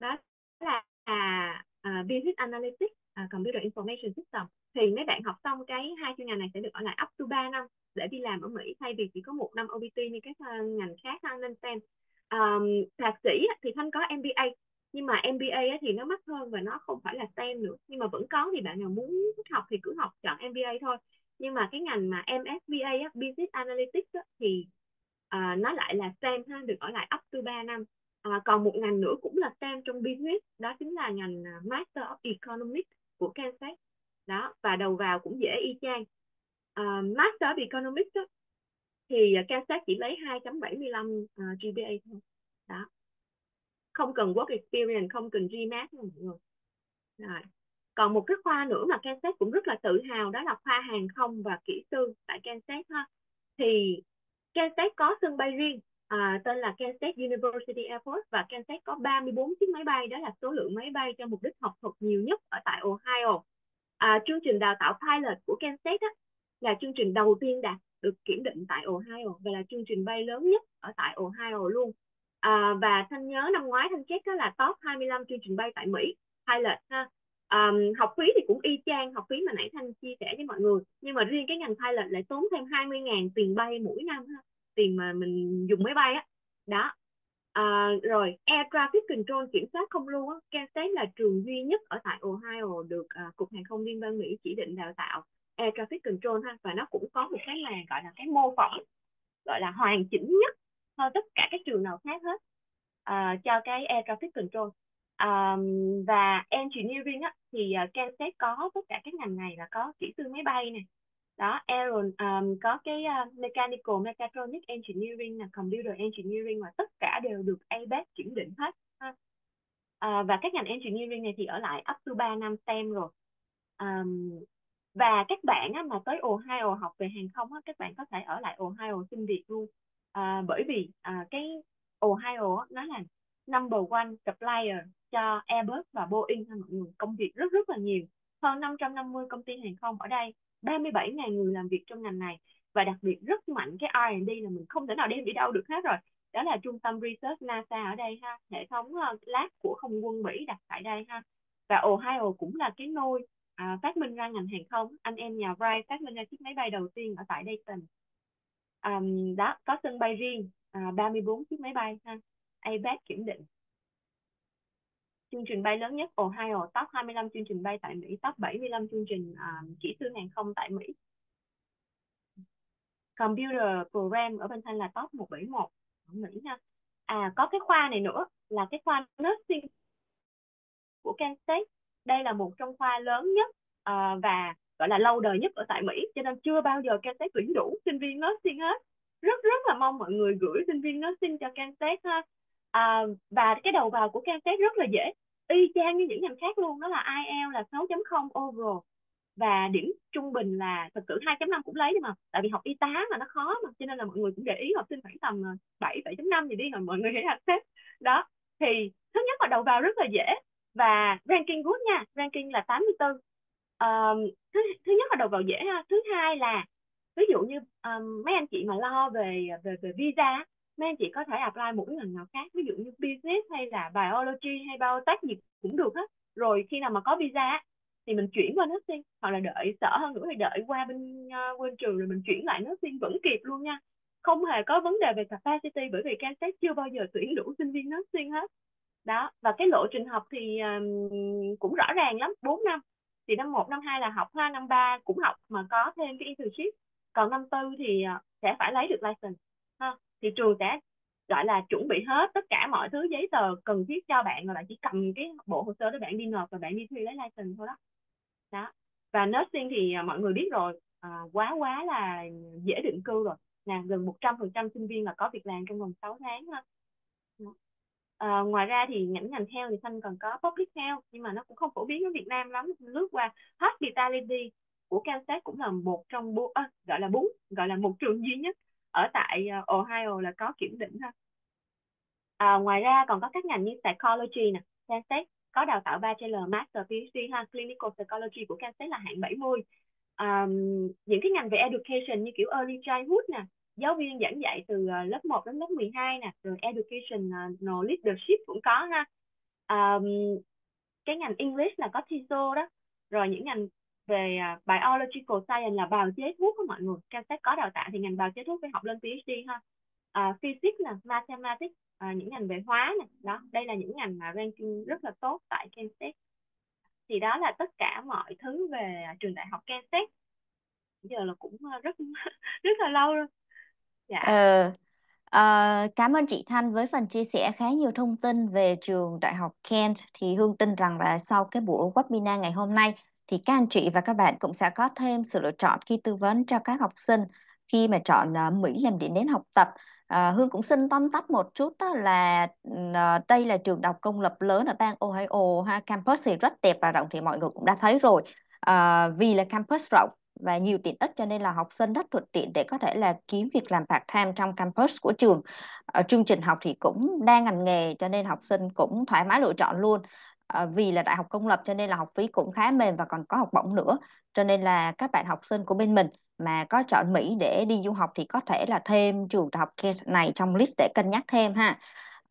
Đó là uh, business analytics uh, computer information system. Thì mấy bạn học xong cái hai chuyên ngành này sẽ được ở lại up to 3 năm để đi làm ở Mỹ thay vì chỉ có một năm OPT như các uh, ngành khác nên STEM um, thạc sĩ thì thanh có MBA nhưng mà MBA thì nó mắc hơn và nó không phải là STEM nữa. Nhưng mà vẫn có thì bạn nào muốn học thì cứ học chọn MBA thôi. Nhưng mà cái ngành mà MSBA Business Analytics thì uh, nó lại là STEM ha được ở lại up to 3 năm. À, còn một ngành nữa cũng là STEM trong business đó chính là ngành ờ, Master of Economics của Kansas đó và đầu vào cũng dễ y chang. À, Master of Economics đó, thì Kansas chỉ lấy 2.75 uh, GPA thôi. Đó không cần work experience không cần GMAT nha mọi người. Rồi. Còn một cái khoa nữa mà Kansas cũng rất là tự hào đó là khoa hàng không và kỹ sư tại Kansas ha. Thì Kansas có sân bay riêng à, tên là Kansas University Airport và Kansas có 34 chiếc máy bay đó là số lượng máy bay cho mục đích học thuật nhiều nhất ở tại Ohio. À, chương trình đào tạo pilot của Kansas đó, là chương trình đầu tiên đạt được kiểm định tại Ohio và là chương trình bay lớn nhất ở tại Ohio luôn à, và thanh nhớ năm ngoái thanh check đó là top 25 chương trình bay tại Mỹ pilot ha. Um, học phí thì cũng y chang học phí mà nãy thanh chia sẻ với mọi người. Nhưng mà riêng cái ngành pilot lại tốn thêm 20.000 tiền bay mỗi năm ha tiền mà mình dùng máy bay á. Đó. À, rồi Air Traffic Control kiểm soát không lưu á. Kansas là trường duy nhất ở tại Ohio được uh, cục hàng không liên bang Mỹ chỉ định đào tạo Air Traffic Control ha. Và nó cũng có một cái là gọi là cái mô phỏng gọi là hoàn chỉnh nhất hơn tất cả các trường nào khác hết uh, cho cái Air Traffic Control. Um, và engineering á, thì ờ, uh, Kansas có tất cả các ngành này là có kỹ sư máy bay này đó Aaron um, có cái uh, mechanical mechatronic engineering là computer engineering và tất cả đều được ABET kiểm định hết. Ha. Uh, và các ngành engineering này thì ở lại up to 3 năm STEM rồi. Um, và các bạn á, mà tới Ohio học về hàng không á, các bạn có thể ở lại Ohio xin việc luôn à, bởi vì à, cái Ohio nó là number one supplier cho Airbus và Boeing ha mọi người. Công việc rất rất là nhiều. Hơn 550 công ty hàng không ở đây 37.000 người làm việc trong ngành này. Và đặc biệt rất mạnh cái R&D là mình không thể nào đem đi đâu được hết rồi. Đó là trung tâm research NASA ở đây ha. Hệ thống ờ, lab của không quân Mỹ đặt tại đây ha. Và Ohio cũng là cái nôi à, phát minh ra ngành hàng không. Anh em nhà Wright phát minh ra chiếc máy bay đầu tiên ở tại Dayton um, đó có sân bay riêng à, 34 chiếc máy bay ha ABET kiểm định chương trình bay lớn nhất Ohio, top 25 chương trình bay tại Mỹ, top 75 chương trình um, kỹ sư hàng không tại Mỹ. Computer Program ở bên Thanh là top 171 ở Mỹ nha. À có cái khoa này nữa là cái khoa nursing của Kansas. Đây là một trong khoa lớn nhất uh, và gọi là lâu đời nhất ở tại Mỹ cho nên chưa bao giờ Kansas tuyển đủ sinh viên nursing hết. Rất rất là mong mọi người gửi sinh viên nursing cho Kansas ha à, và cái đầu vào của Kansas rất là dễ y chang như những ngành khác luôn đó là IELTS là 6.0 overall và điểm trung bình là thật sự 2.5 cũng lấy nhưng mà tại vì học y tá mà nó khó mà cho nên là mọi người cũng để ý học sinh khoảng tầm ờ, 7 7.5 gì đi rồi mọi người hãy học hết. đó thì thứ nhất là đầu vào rất là dễ và ranking good nha ranking là 84 um, thứ thứ nhất là đầu vào dễ ha. Thứ hai là ví dụ như um, mấy anh chị mà lo về về về visa mấy anh chị có thể apply một cái ngành nào khác ví dụ như business hay là biology hay biotech gì cũng được hết. Rồi khi nào mà có visa thì mình chuyển qua xin hoặc là đợi sợ hơn nữa thì đợi qua bên uh, bên trường rồi mình chuyển lại nursing vẫn kịp luôn nha. Không hề có vấn đề về capacity bởi vì Kansas chưa bao giờ tuyển đủ sinh viên nursing hết. Đó và cái lộ trình học thì um, cũng rõ ràng lắm 4 năm thì năm 1, năm 2 là học ha năm 3 cũng học mà có thêm cái internship. Còn năm tư thì ờ, sẽ phải lấy được license ha. Thì trường sẽ gọi là chuẩn bị hết tất cả mọi thứ giấy tờ cần thiết cho bạn và bạn chỉ cầm cái bộ hồ sơ đó bạn đi nộp và bạn đi thi lấy license thôi đó. Đó. Và nursing thì ờ, mọi người biết rồi à, quá quá là dễ định cư rồi. Là gần 100% sinh viên là có việc làm trong vòng 6 tháng ha. À, ngoài ra thì những ngành heo thì Thanh còn có public health nhưng mà nó cũng không phổ biến ở Việt Nam lắm lướt qua hospitality của Kansas cũng là một trong bốn à, gọi là bốn gọi là một trường duy nhất ở tại ờ, Ohio là có kiểm định ha à, ờ, ngoài ra còn có các ngành như psychology nè Kansas có đào tạo bachelor master PhD ha. Clinical psychology của Kansas là hạng 70 um, những cái ngành về education như kiểu early childhood nè giáo viên giảng dạy từ ờ, lớp 1 đến lớp 12 nè rồi education ờ, leadership cũng có ha um, cái ngành English là có TESOL đó. Rồi những ngành về ờ, biological science là bào chế thuốc đó mọi người. Kansas có đào tạo thì ngành bào chế thuốc phải học lên PhD ha. Uh, physics là mathematics uh, những ngành về hóa nè, đó đây là những ngành mà ranking rất là tốt tại Kansas thì đó là tất cả mọi thứ về trường đại học Kansas giờ là cũng rất rất là lâu rồi dạ. Ờ, à, cảm ơn chị Thanh với phần chia sẻ khá nhiều thông tin về trường đại học Kent. Thì Hương tin rằng là sau cái buổi webinar ngày hôm nay thì các anh chị và các bạn cũng sẽ có thêm sự lựa chọn khi tư vấn cho các học sinh khi mà chọn uh, Mỹ làm điểm đến học tập. Uh, Hương cũng xin tóm tắt một chút đó là uh, đây là trường đại học công lập lớn ở bang Ohio ha. Campus thì rất đẹp và rộng thì mọi người cũng đã thấy rồi. Uh, vì là campus rộng và nhiều tiện ích cho nên là học sinh rất thuận tiện để có thể là kiếm việc làm part time trong campus của trường. Ở chương trình học thì cũng đa ngành nghề cho nên học sinh cũng thoải mái lựa chọn luôn. À, vì là đại học công lập cho nên là học phí cũng khá mềm và còn có học bổng nữa. Cho nên là các bạn học sinh của bên mình mà có chọn Mỹ để đi du học thì có thể là thêm trường đại học Kent này trong list để cân nhắc thêm ha.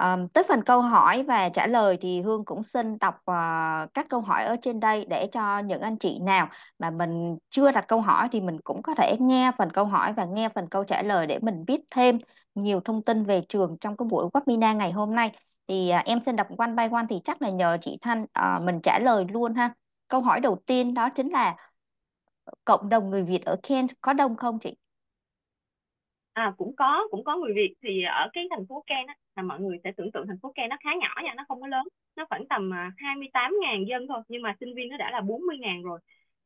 Um, tới phần câu hỏi và trả lời thì Hương cũng xin đọc uh, các câu hỏi ở trên đây để cho những anh chị nào mà mình chưa đặt câu hỏi thì mình cũng có thể nghe phần câu hỏi và nghe phần câu trả lời để mình biết thêm nhiều thông tin về trường trong cái buổi webinar ngày hôm nay. Thì uh, em xin đọc one by one thì chắc là nhờ chị Thanh uh, mình trả lời luôn ha. Câu hỏi đầu tiên đó chính là cộng đồng người Việt ở Kent có đông không chị? À cũng có, cũng có người Việt thì ở cái thành phố Kent á, là mọi người sẽ tưởng tượng thành phố Kent nó khá nhỏ nha, nó không có lớn, nó khoảng tầm 28.000 à, dân thôi, nhưng mà sinh viên nó đã là 40.000 rồi.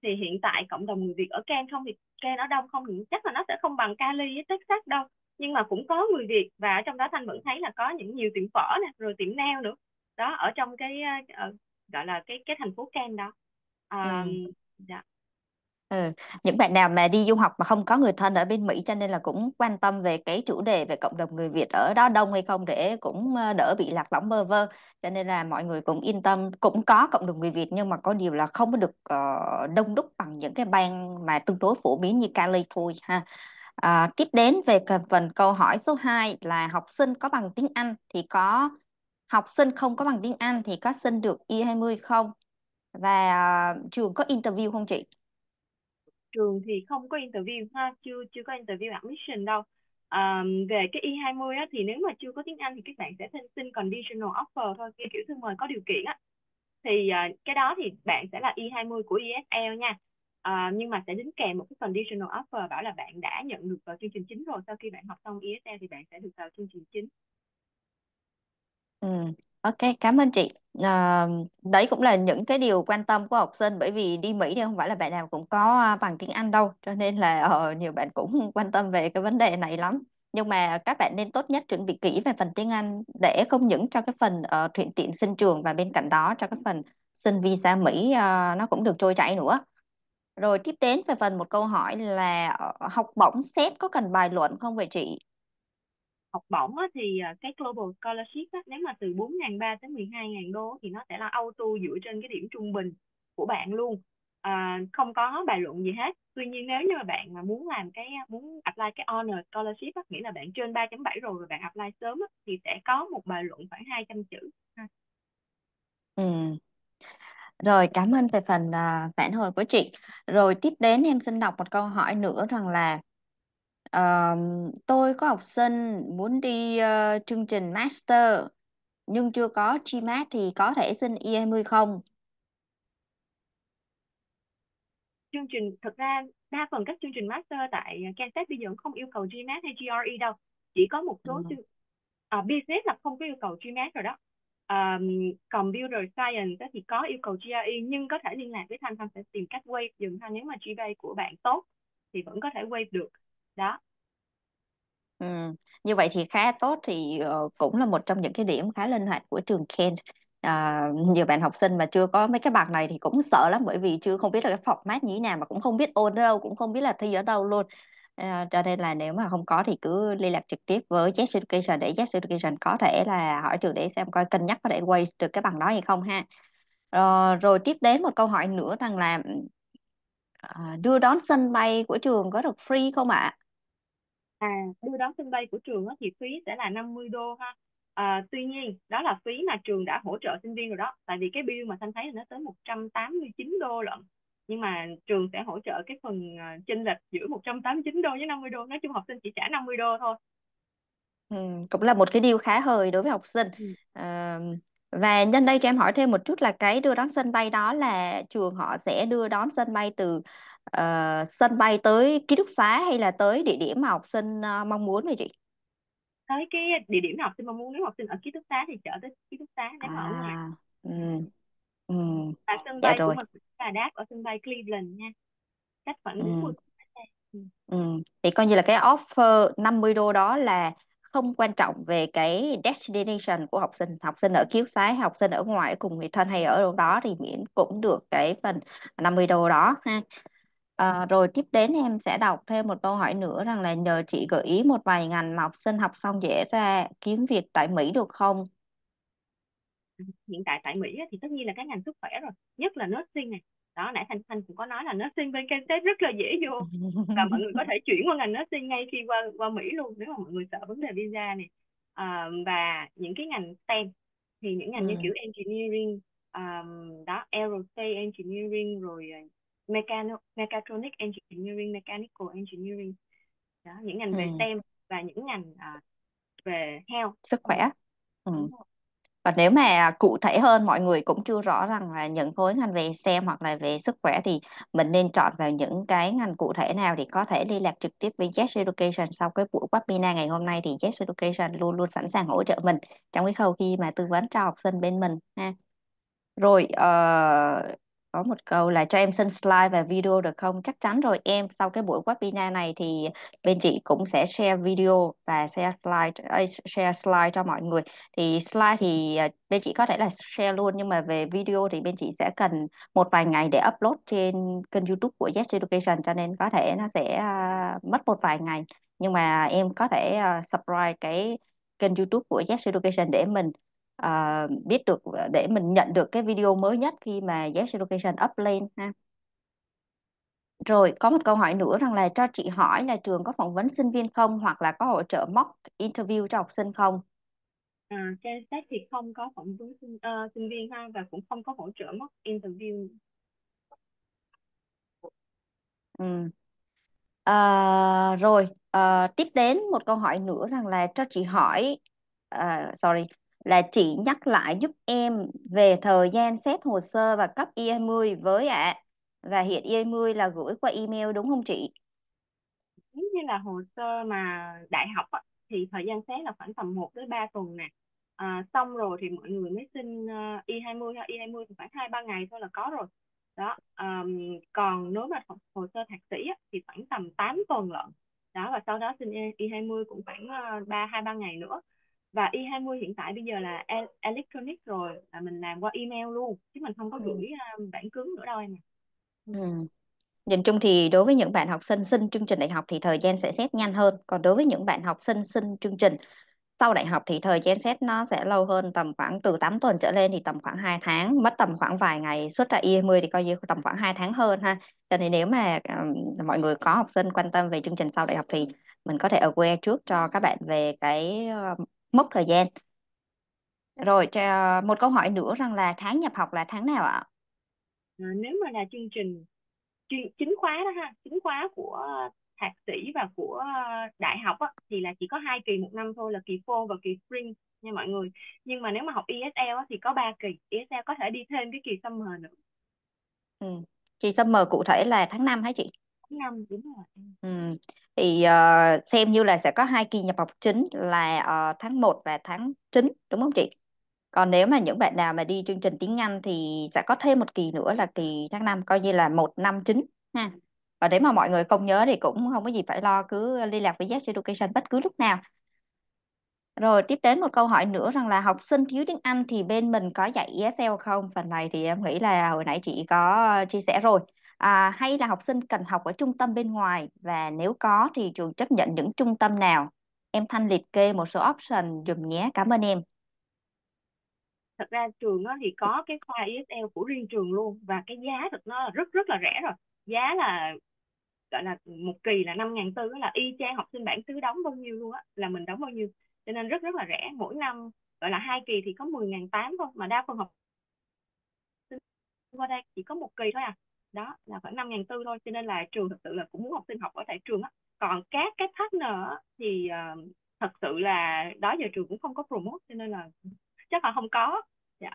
Thì hiện tại cộng đồng người Việt ở Kent không thì Kent ở đông không thì chắc là nó sẽ không bằng Cali với Texas đâu. Nhưng mà cũng có người Việt và ở trong đó Thanh vẫn thấy là có những nhiều tiệm phở nè, rồi tiệm nail nữa. Đó ở trong cái uh, gọi là cái cái thành phố Kent đó. Uh, ừ. dạ. Ừ. Những bạn nào mà đi du học mà không có người thân ở bên Mỹ cho nên là cũng quan tâm về cái chủ đề về cộng đồng người Việt ở đó đông hay không để cũng ờ, đỡ bị lạc lõng bơ vơ cho nên là mọi người cũng yên tâm cũng có cộng đồng người Việt nhưng mà có điều là không có được uh, đông đúc bằng những cái bang mà tương đối phổ biến như Cali thôi ha à, tiếp đến về phần câu hỏi số 2 là học sinh có bằng tiếng Anh thì có học sinh không có bằng tiếng Anh thì có xin được E20 không và uh, trường có interview không chị? Trường thì không có interview ha chưa chưa có interview admission đâu. À, về cái E20 á, thì nếu mà chưa có tiếng Anh thì các bạn sẽ xin conditional offer thôi cái kiểu thư mời có điều kiện á. Thì uh, cái đó thì bạn sẽ là E20 của ESL nha. Uh, nhưng mà sẽ đính kèm một cái conditional offer bảo là bạn đã nhận được vào chương trình chính rồi sau khi bạn học xong ESL thì bạn sẽ được vào chương trình chính. Ừ, ok, cảm ơn chị. À, đấy cũng là những cái điều quan tâm của học sinh bởi vì đi Mỹ thì không phải là bạn nào cũng có à, bằng tiếng Anh đâu, cho nên là ờ, nhiều bạn cũng quan tâm về cái vấn đề này lắm. Nhưng mà các bạn nên tốt nhất chuẩn bị kỹ về phần tiếng Anh để không những cho cái phần uh, thuận tiện xin trường và bên cạnh đó cho cái phần xin visa Mỹ uh, nó cũng được trôi chảy nữa. Rồi tiếp đến về phần một câu hỏi là uh, học bổng xét có cần bài luận không vậy chị? Học bổng á, thì à, cái Global Scholarship á, nếu mà từ 4.300 đến 12.000 đô thì nó sẽ là auto dựa trên cái điểm trung bình của bạn luôn à, không có bài luận gì hết tuy nhiên nếu như mà bạn mà muốn làm cái à, muốn apply cái honor scholarship á, nghĩa là bạn trên 3.7 rồi và bạn apply sớm á, thì sẽ có một bài luận khoảng 200 chữ Ừ. Rồi cảm ơn về phần uh, phản hồi của chị. Rồi tiếp đến em xin đọc một câu hỏi nữa rằng là Ờ, tôi có học sinh muốn đi ờ, chương trình master nhưng chưa có GMAT thì có thể xin E20 không? chương trình thực ra đa phần các chương trình master tại Kansas bây giờ cũng không yêu cầu GMAT hay GRE đâu chỉ có một số ừ. chương à, business là không có yêu cầu GMAT rồi đó um, computer science thì có yêu cầu GRE nhưng có thể liên lạc với Thanh Thanh sẽ tìm cách waive dùm Thanh nếu mà GPA của bạn tốt thì vẫn có thể waive được đó Ừ. Như vậy thì khá tốt thì ờ, cũng là một trong những cái điểm khá linh hoạt của trường Kent. À, nhiều bạn học sinh mà chưa có mấy cái bằng này thì cũng sợ lắm bởi vì chưa không biết là cái format như thế nào mà cũng không biết ôn ở đâu cũng không biết là thi ở đâu luôn. À, cho nên là nếu mà không có thì cứ liên lạc trực tiếp với Yes Education để Yes Education có thể là hỏi trường để xem coi cân nhắc có thể quay được cái bằng đó hay không ha. Uh, rồi tiếp đến một câu hỏi nữa rằng là à, đưa đón sân bay của trường có được free không ạ? À, đưa đón sân bay của trường thì phí sẽ là 50 đô ha. À, tuy nhiên đó là phí mà trường đã hỗ trợ sinh viên rồi đó. Tại vì cái bill mà Thanh thấy là nó tới 189 đô lận. Nhưng mà trường sẽ hỗ trợ cái phần uh, chênh lệch giữa 189 đô với 50 đô. Nói chung học sinh chỉ trả 50 đô thôi. Ừ, cũng là một cái điều khá hời đối với học sinh. Ừ. À, và nhân đây cho em hỏi thêm một chút là cái đưa đón sân bay đó là trường họ sẽ đưa đón sân bay từ uh, sân bay tới ký túc xá hay là tới địa điểm mà học sinh uh, mong muốn vậy chị? Tới cái địa điểm học sinh mong muốn nếu học sinh ở ký túc xá thì chở tới ký túc xá nếu à, mà ở ngoài. Ừ. Ừ. Và sân dạ bay dạ của mình là đáp ở sân bay Cleveland nha. Cách khoảng ừ. 40 ừ. ừ. Thì coi như là cái offer 50 đô đó là không quan trọng về cái destination của học sinh học sinh ở ký túc xá học sinh ở ngoài cùng người thân hay ở đâu đó thì miễn cũng được cái phần 50 đô đó ha À, rồi tiếp đến em sẽ đọc thêm một câu hỏi nữa rằng là nhờ chị gợi ý một vài ngành mà học sinh học xong dễ ra kiếm việc tại Mỹ được không? hiện tại tại Mỹ á, thì tất nhiên là cái ngành sức khỏe rồi nhất là nursing này đó nãy Thanh Thanh cũng có nói là nursing bên Kansas rất là dễ vô và mọi người có thể chuyển qua ngành nursing ngay khi qua qua Mỹ luôn nếu mà mọi người sợ vấn đề visa này à, và những cái ngành STEM thì những ngành như Ừ. kiểu engineering um, đó aerospace engineering rồi uh, mechano, mechatronic engineering mechanical engineering đó những ngành về Ừ. STEM và những ngành à, về health Sức khỏe. Ừ. rồi. Và nếu mà cụ thể hơn mọi người cũng chưa rõ rằng là những khối ngành về STEM hoặc là về sức khỏe thì mình nên chọn vào những cái ngành cụ thể nào thì có thể liên lạc trực tiếp với Yes Education sau cái buổi webinar ngày hôm nay thì Yes Education luôn luôn sẵn sàng hỗ trợ mình trong cái khâu khi mà tư vấn cho học sinh bên mình ha. Rồi ờ, có một câu là cho em xin slide và video được không? Chắc chắn rồi em sau cái buổi webinar này thì bên chị cũng sẽ share video và share slide ờ, share slide cho mọi người. Thì slide thì ờ, bên chị có thể là share luôn, nhưng mà về video thì bên chị sẽ cần một vài ngày để upload trên kênh YouTube của Yes Education, cho nên có thể nó sẽ ờ, mất một vài ngày. Nhưng mà em có thể subscribe cái kênh YouTube của Yes Education để mình à, biết được để mình nhận được cái video mới nhất khi mà Yes Education up lên ha. Rồi có một câu hỏi nữa rằng là cho chị hỏi là trường có phỏng vấn sinh viên không hoặc là có hỗ trợ mock interview cho học sinh không? À, trên sách thì không có phỏng vấn sinh, ờ, sinh viên ha và cũng không có hỗ trợ mock interview Ừ. À, rồi à, tiếp đến một câu hỏi nữa rằng là cho chị hỏi à, sorry là chị nhắc lại giúp em về thời gian xét hồ sơ và cấp e I-20 với ạ. Và hiện e I-20 là gửi qua email đúng không chị? nếu như là hồ sơ mà đại học á, thì thời gian xét là khoảng tầm một đến 3 tuần nè. À, xong rồi thì mọi người mới xin ờ, e uh, Y20 ha. E20 thì khoảng hai ba ngày thôi là có rồi. Đó um, còn nếu mà hồ, hồ sơ thạc sĩ á, thì khoảng tầm 8 tuần lận. Đó và sau đó xin E20 cũng khoảng uh, ba hai ba ngày nữa và Y20 hiện tại bây giờ là e- electronic rồi là mình làm qua email luôn chứ mình không có Ừ. gửi uh, bản cứng nữa đâu em ạ. Ừ. Nhìn chung thì đối với những bạn học sinh xin chương trình đại học thì thời gian sẽ xét nhanh hơn. Còn đối với những bạn học sinh xin chương trình sau đại học thì thời gian xét nó sẽ lâu hơn tầm khoảng từ 8 tuần trở lên thì tầm khoảng 2 tháng, mất tầm khoảng vài ngày xuất ra I20 thì coi như tầm khoảng 2 tháng hơn ha. Cho nên nếu mà um, mọi người có học sinh quan tâm về chương trình sau đại học thì mình có thể aware trước cho các bạn về cái mốc thời gian. Rồi một câu hỏi nữa rằng là tháng nhập học là tháng nào ạ? À, nếu mà là chương trình chuyên chính khóa đó ha chính khóa của thạc sĩ và của đại học á, thì là chỉ có hai kỳ một năm thôi là kỳ fall và kỳ spring nha mọi người nhưng mà nếu mà học ESL á, thì có ba kỳ ESL có thể đi thêm cái kỳ summer nữa Ừ. Chị summer cụ thể là tháng 5 hả chị? Tháng năm đúng rồi Ừ. Thì uh, xem như là sẽ có hai kỳ nhập học chính là uh, tháng một và tháng 9 đúng không chị? Còn nếu mà những bạn nào mà đi chương trình tiếng Anh thì sẽ có thêm một kỳ nữa là kỳ tháng 5 coi như là một năm chính ha. Và nếu mà mọi người không nhớ thì cũng không có gì phải lo cứ liên lạc với Yes Education bất cứ lúc nào. Rồi tiếp đến một câu hỏi nữa rằng là học sinh thiếu tiếng Anh thì bên mình có dạy ESL không? Phần này thì em nghĩ là hồi nãy chị có chia sẻ rồi. À, hay là học sinh cần học ở trung tâm bên ngoài và nếu có thì trường chấp nhận những trung tâm nào? Em Thanh liệt kê một số option dùm nhé. Cảm ơn em. thật ra trường thì có cái khoa ESL của riêng trường luôn và cái giá thật nó rất rất là rẻ rồi giá là gọi là một kỳ là năm ngàn tư là y chang học sinh bản tứ đóng bao nhiêu luôn á là mình đóng bao nhiêu cho nên rất rất là rẻ mỗi năm gọi là hai kỳ thì có mười ngàn tám thôi mà đa phần học sinh qua đây chỉ có một kỳ thôi à đó là khoảng năm ngàn tư thôi cho nên là trường thật sự là cũng muốn học sinh học ở tại trường á còn các cái partner thì uh, thật sự là đó giờ trường cũng không có promote cho nên là chắc là không có dạ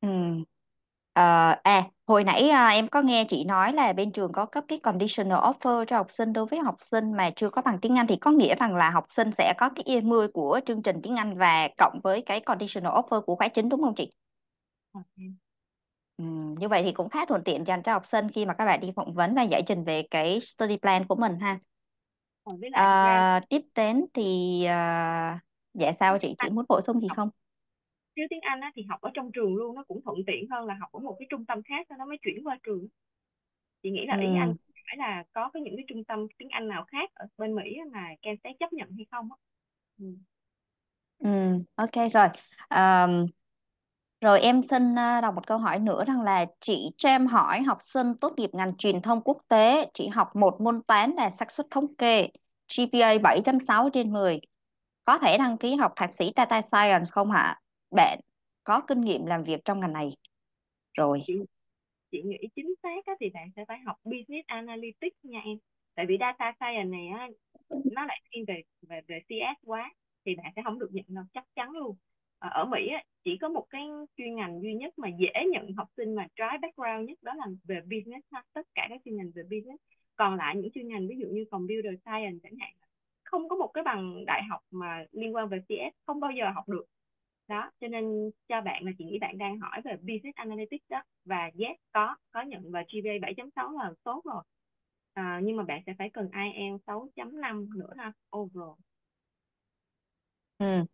Ừ. Ờ, à, hồi nãy à, em có nghe chị nói là bên trường có cấp cái conditional offer cho học sinh đối với học sinh mà chưa có bằng tiếng Anh thì có nghĩa rằng là học sinh sẽ có cái E10 của chương trình tiếng Anh và cộng với cái conditional offer của khóa chính đúng không chị? Như vậy thì cũng khá thuận tiện dành cho học sinh khi mà các bạn đi phỏng vấn và giải trình về cái study plan của mình ha. Còn với lại thật ra À, tiếp đến thì à, dạ sao chị chị muốn bổ sung gì học không? chứ tiếng Anh á, thì học ở trong trường luôn nó cũng thuận tiện hơn là học ở một cái trung tâm khác đó mới chuyển qua trường chị nghĩ là ý anh phải là có cái những cái trung tâm tiếng Anh nào khác ở bên Mỹ mà Kansas chấp nhận hay không á ừ. Ừ, ok rồi. Rồi em xin à, đọc một câu hỏi nữa rằng là chị Trem em hỏi học sinh tốt nghiệp ngành truyền thông quốc tế chỉ học một môn toán là xác suất thống kê GPA 7.6 trên 10 có thể đăng ký học thạc sĩ Data Science không hả? Bạn có kinh nghiệm làm việc trong ngành này rồi. chị chị nghĩ chính xác á, thì bạn sẽ phải học business analytics nha em tại vì data science này á, nó lại thiên về về về CS quá thì bạn sẽ không được nhận đâu chắc chắn luôn Ờ, ở, Mỹ á, chỉ có một cái chuyên ngành duy nhất mà dễ nhận học sinh mà trái background nhất đó là về business ha. tất cả các chuyên ngành về business còn lại những chuyên ngành ví dụ như computer science chẳng hạn không có một cái bằng đại học mà liên quan về CS không bao giờ học được đó cho nên cho bạn là chị nghĩ bạn đang hỏi về business analytics đó và yes có có nhận và GPA 7.6 là tốt rồi à, nhưng mà bạn sẽ phải cần IELTS 6.5 nữa ha overall Ừ.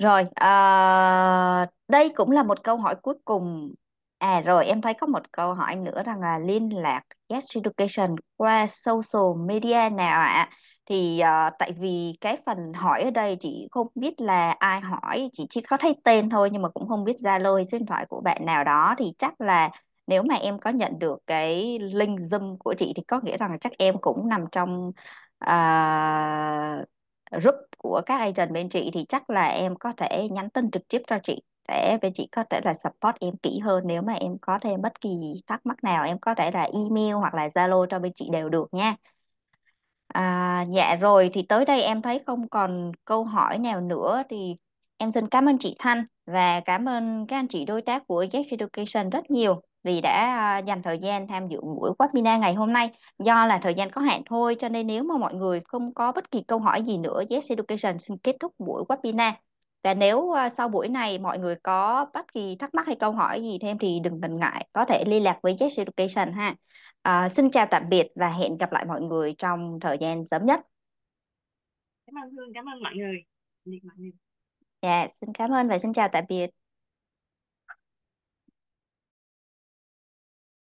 Rồi, à, đây cũng là một câu hỏi cuối cùng. À rồi, em thấy có một câu hỏi nữa rằng là liên lạc Yes Education qua social media nào ạ? Thì à, tại vì cái phần hỏi ở đây chị không biết là ai hỏi, chị chỉ có thấy tên thôi nhưng mà cũng không biết Zalo hay số điện thoại của bạn nào đó thì chắc là nếu mà em có nhận được cái link Zoom của chị thì có nghĩa rằng chắc em cũng nằm trong à, group của các agent bên chị thì chắc là em có thể nhắn tin trực tiếp cho chị để bên chị có thể là support em kỹ hơn nếu mà em có thêm bất kỳ thắc mắc nào em có thể là email hoặc là Zalo cho bên chị đều được nha. À, dạ rồi thì tới đây em thấy không còn câu hỏi nào nữa thì em xin cảm ơn chị Thanh và cảm ơn các anh chị đối tác của Yes Education rất nhiều vì đã à, dành thời gian tham dự buổi webinar ngày hôm nay. Do là thời gian có hạn thôi cho nên nếu mà mọi người không có bất kỳ câu hỏi gì nữa, Yes Education xin kết thúc buổi webinar. Và nếu à, sau buổi này mọi người có bất kỳ thắc mắc hay câu hỏi gì thêm thì đừng ngần ngại có thể liên lạc với Yes Education ha. À, xin chào tạm biệt và hẹn gặp lại mọi người trong thời gian sớm nhất. cảm ơn Hương cảm ơn mọi người Dạ, xin cảm ơn và xin chào tạm biệt.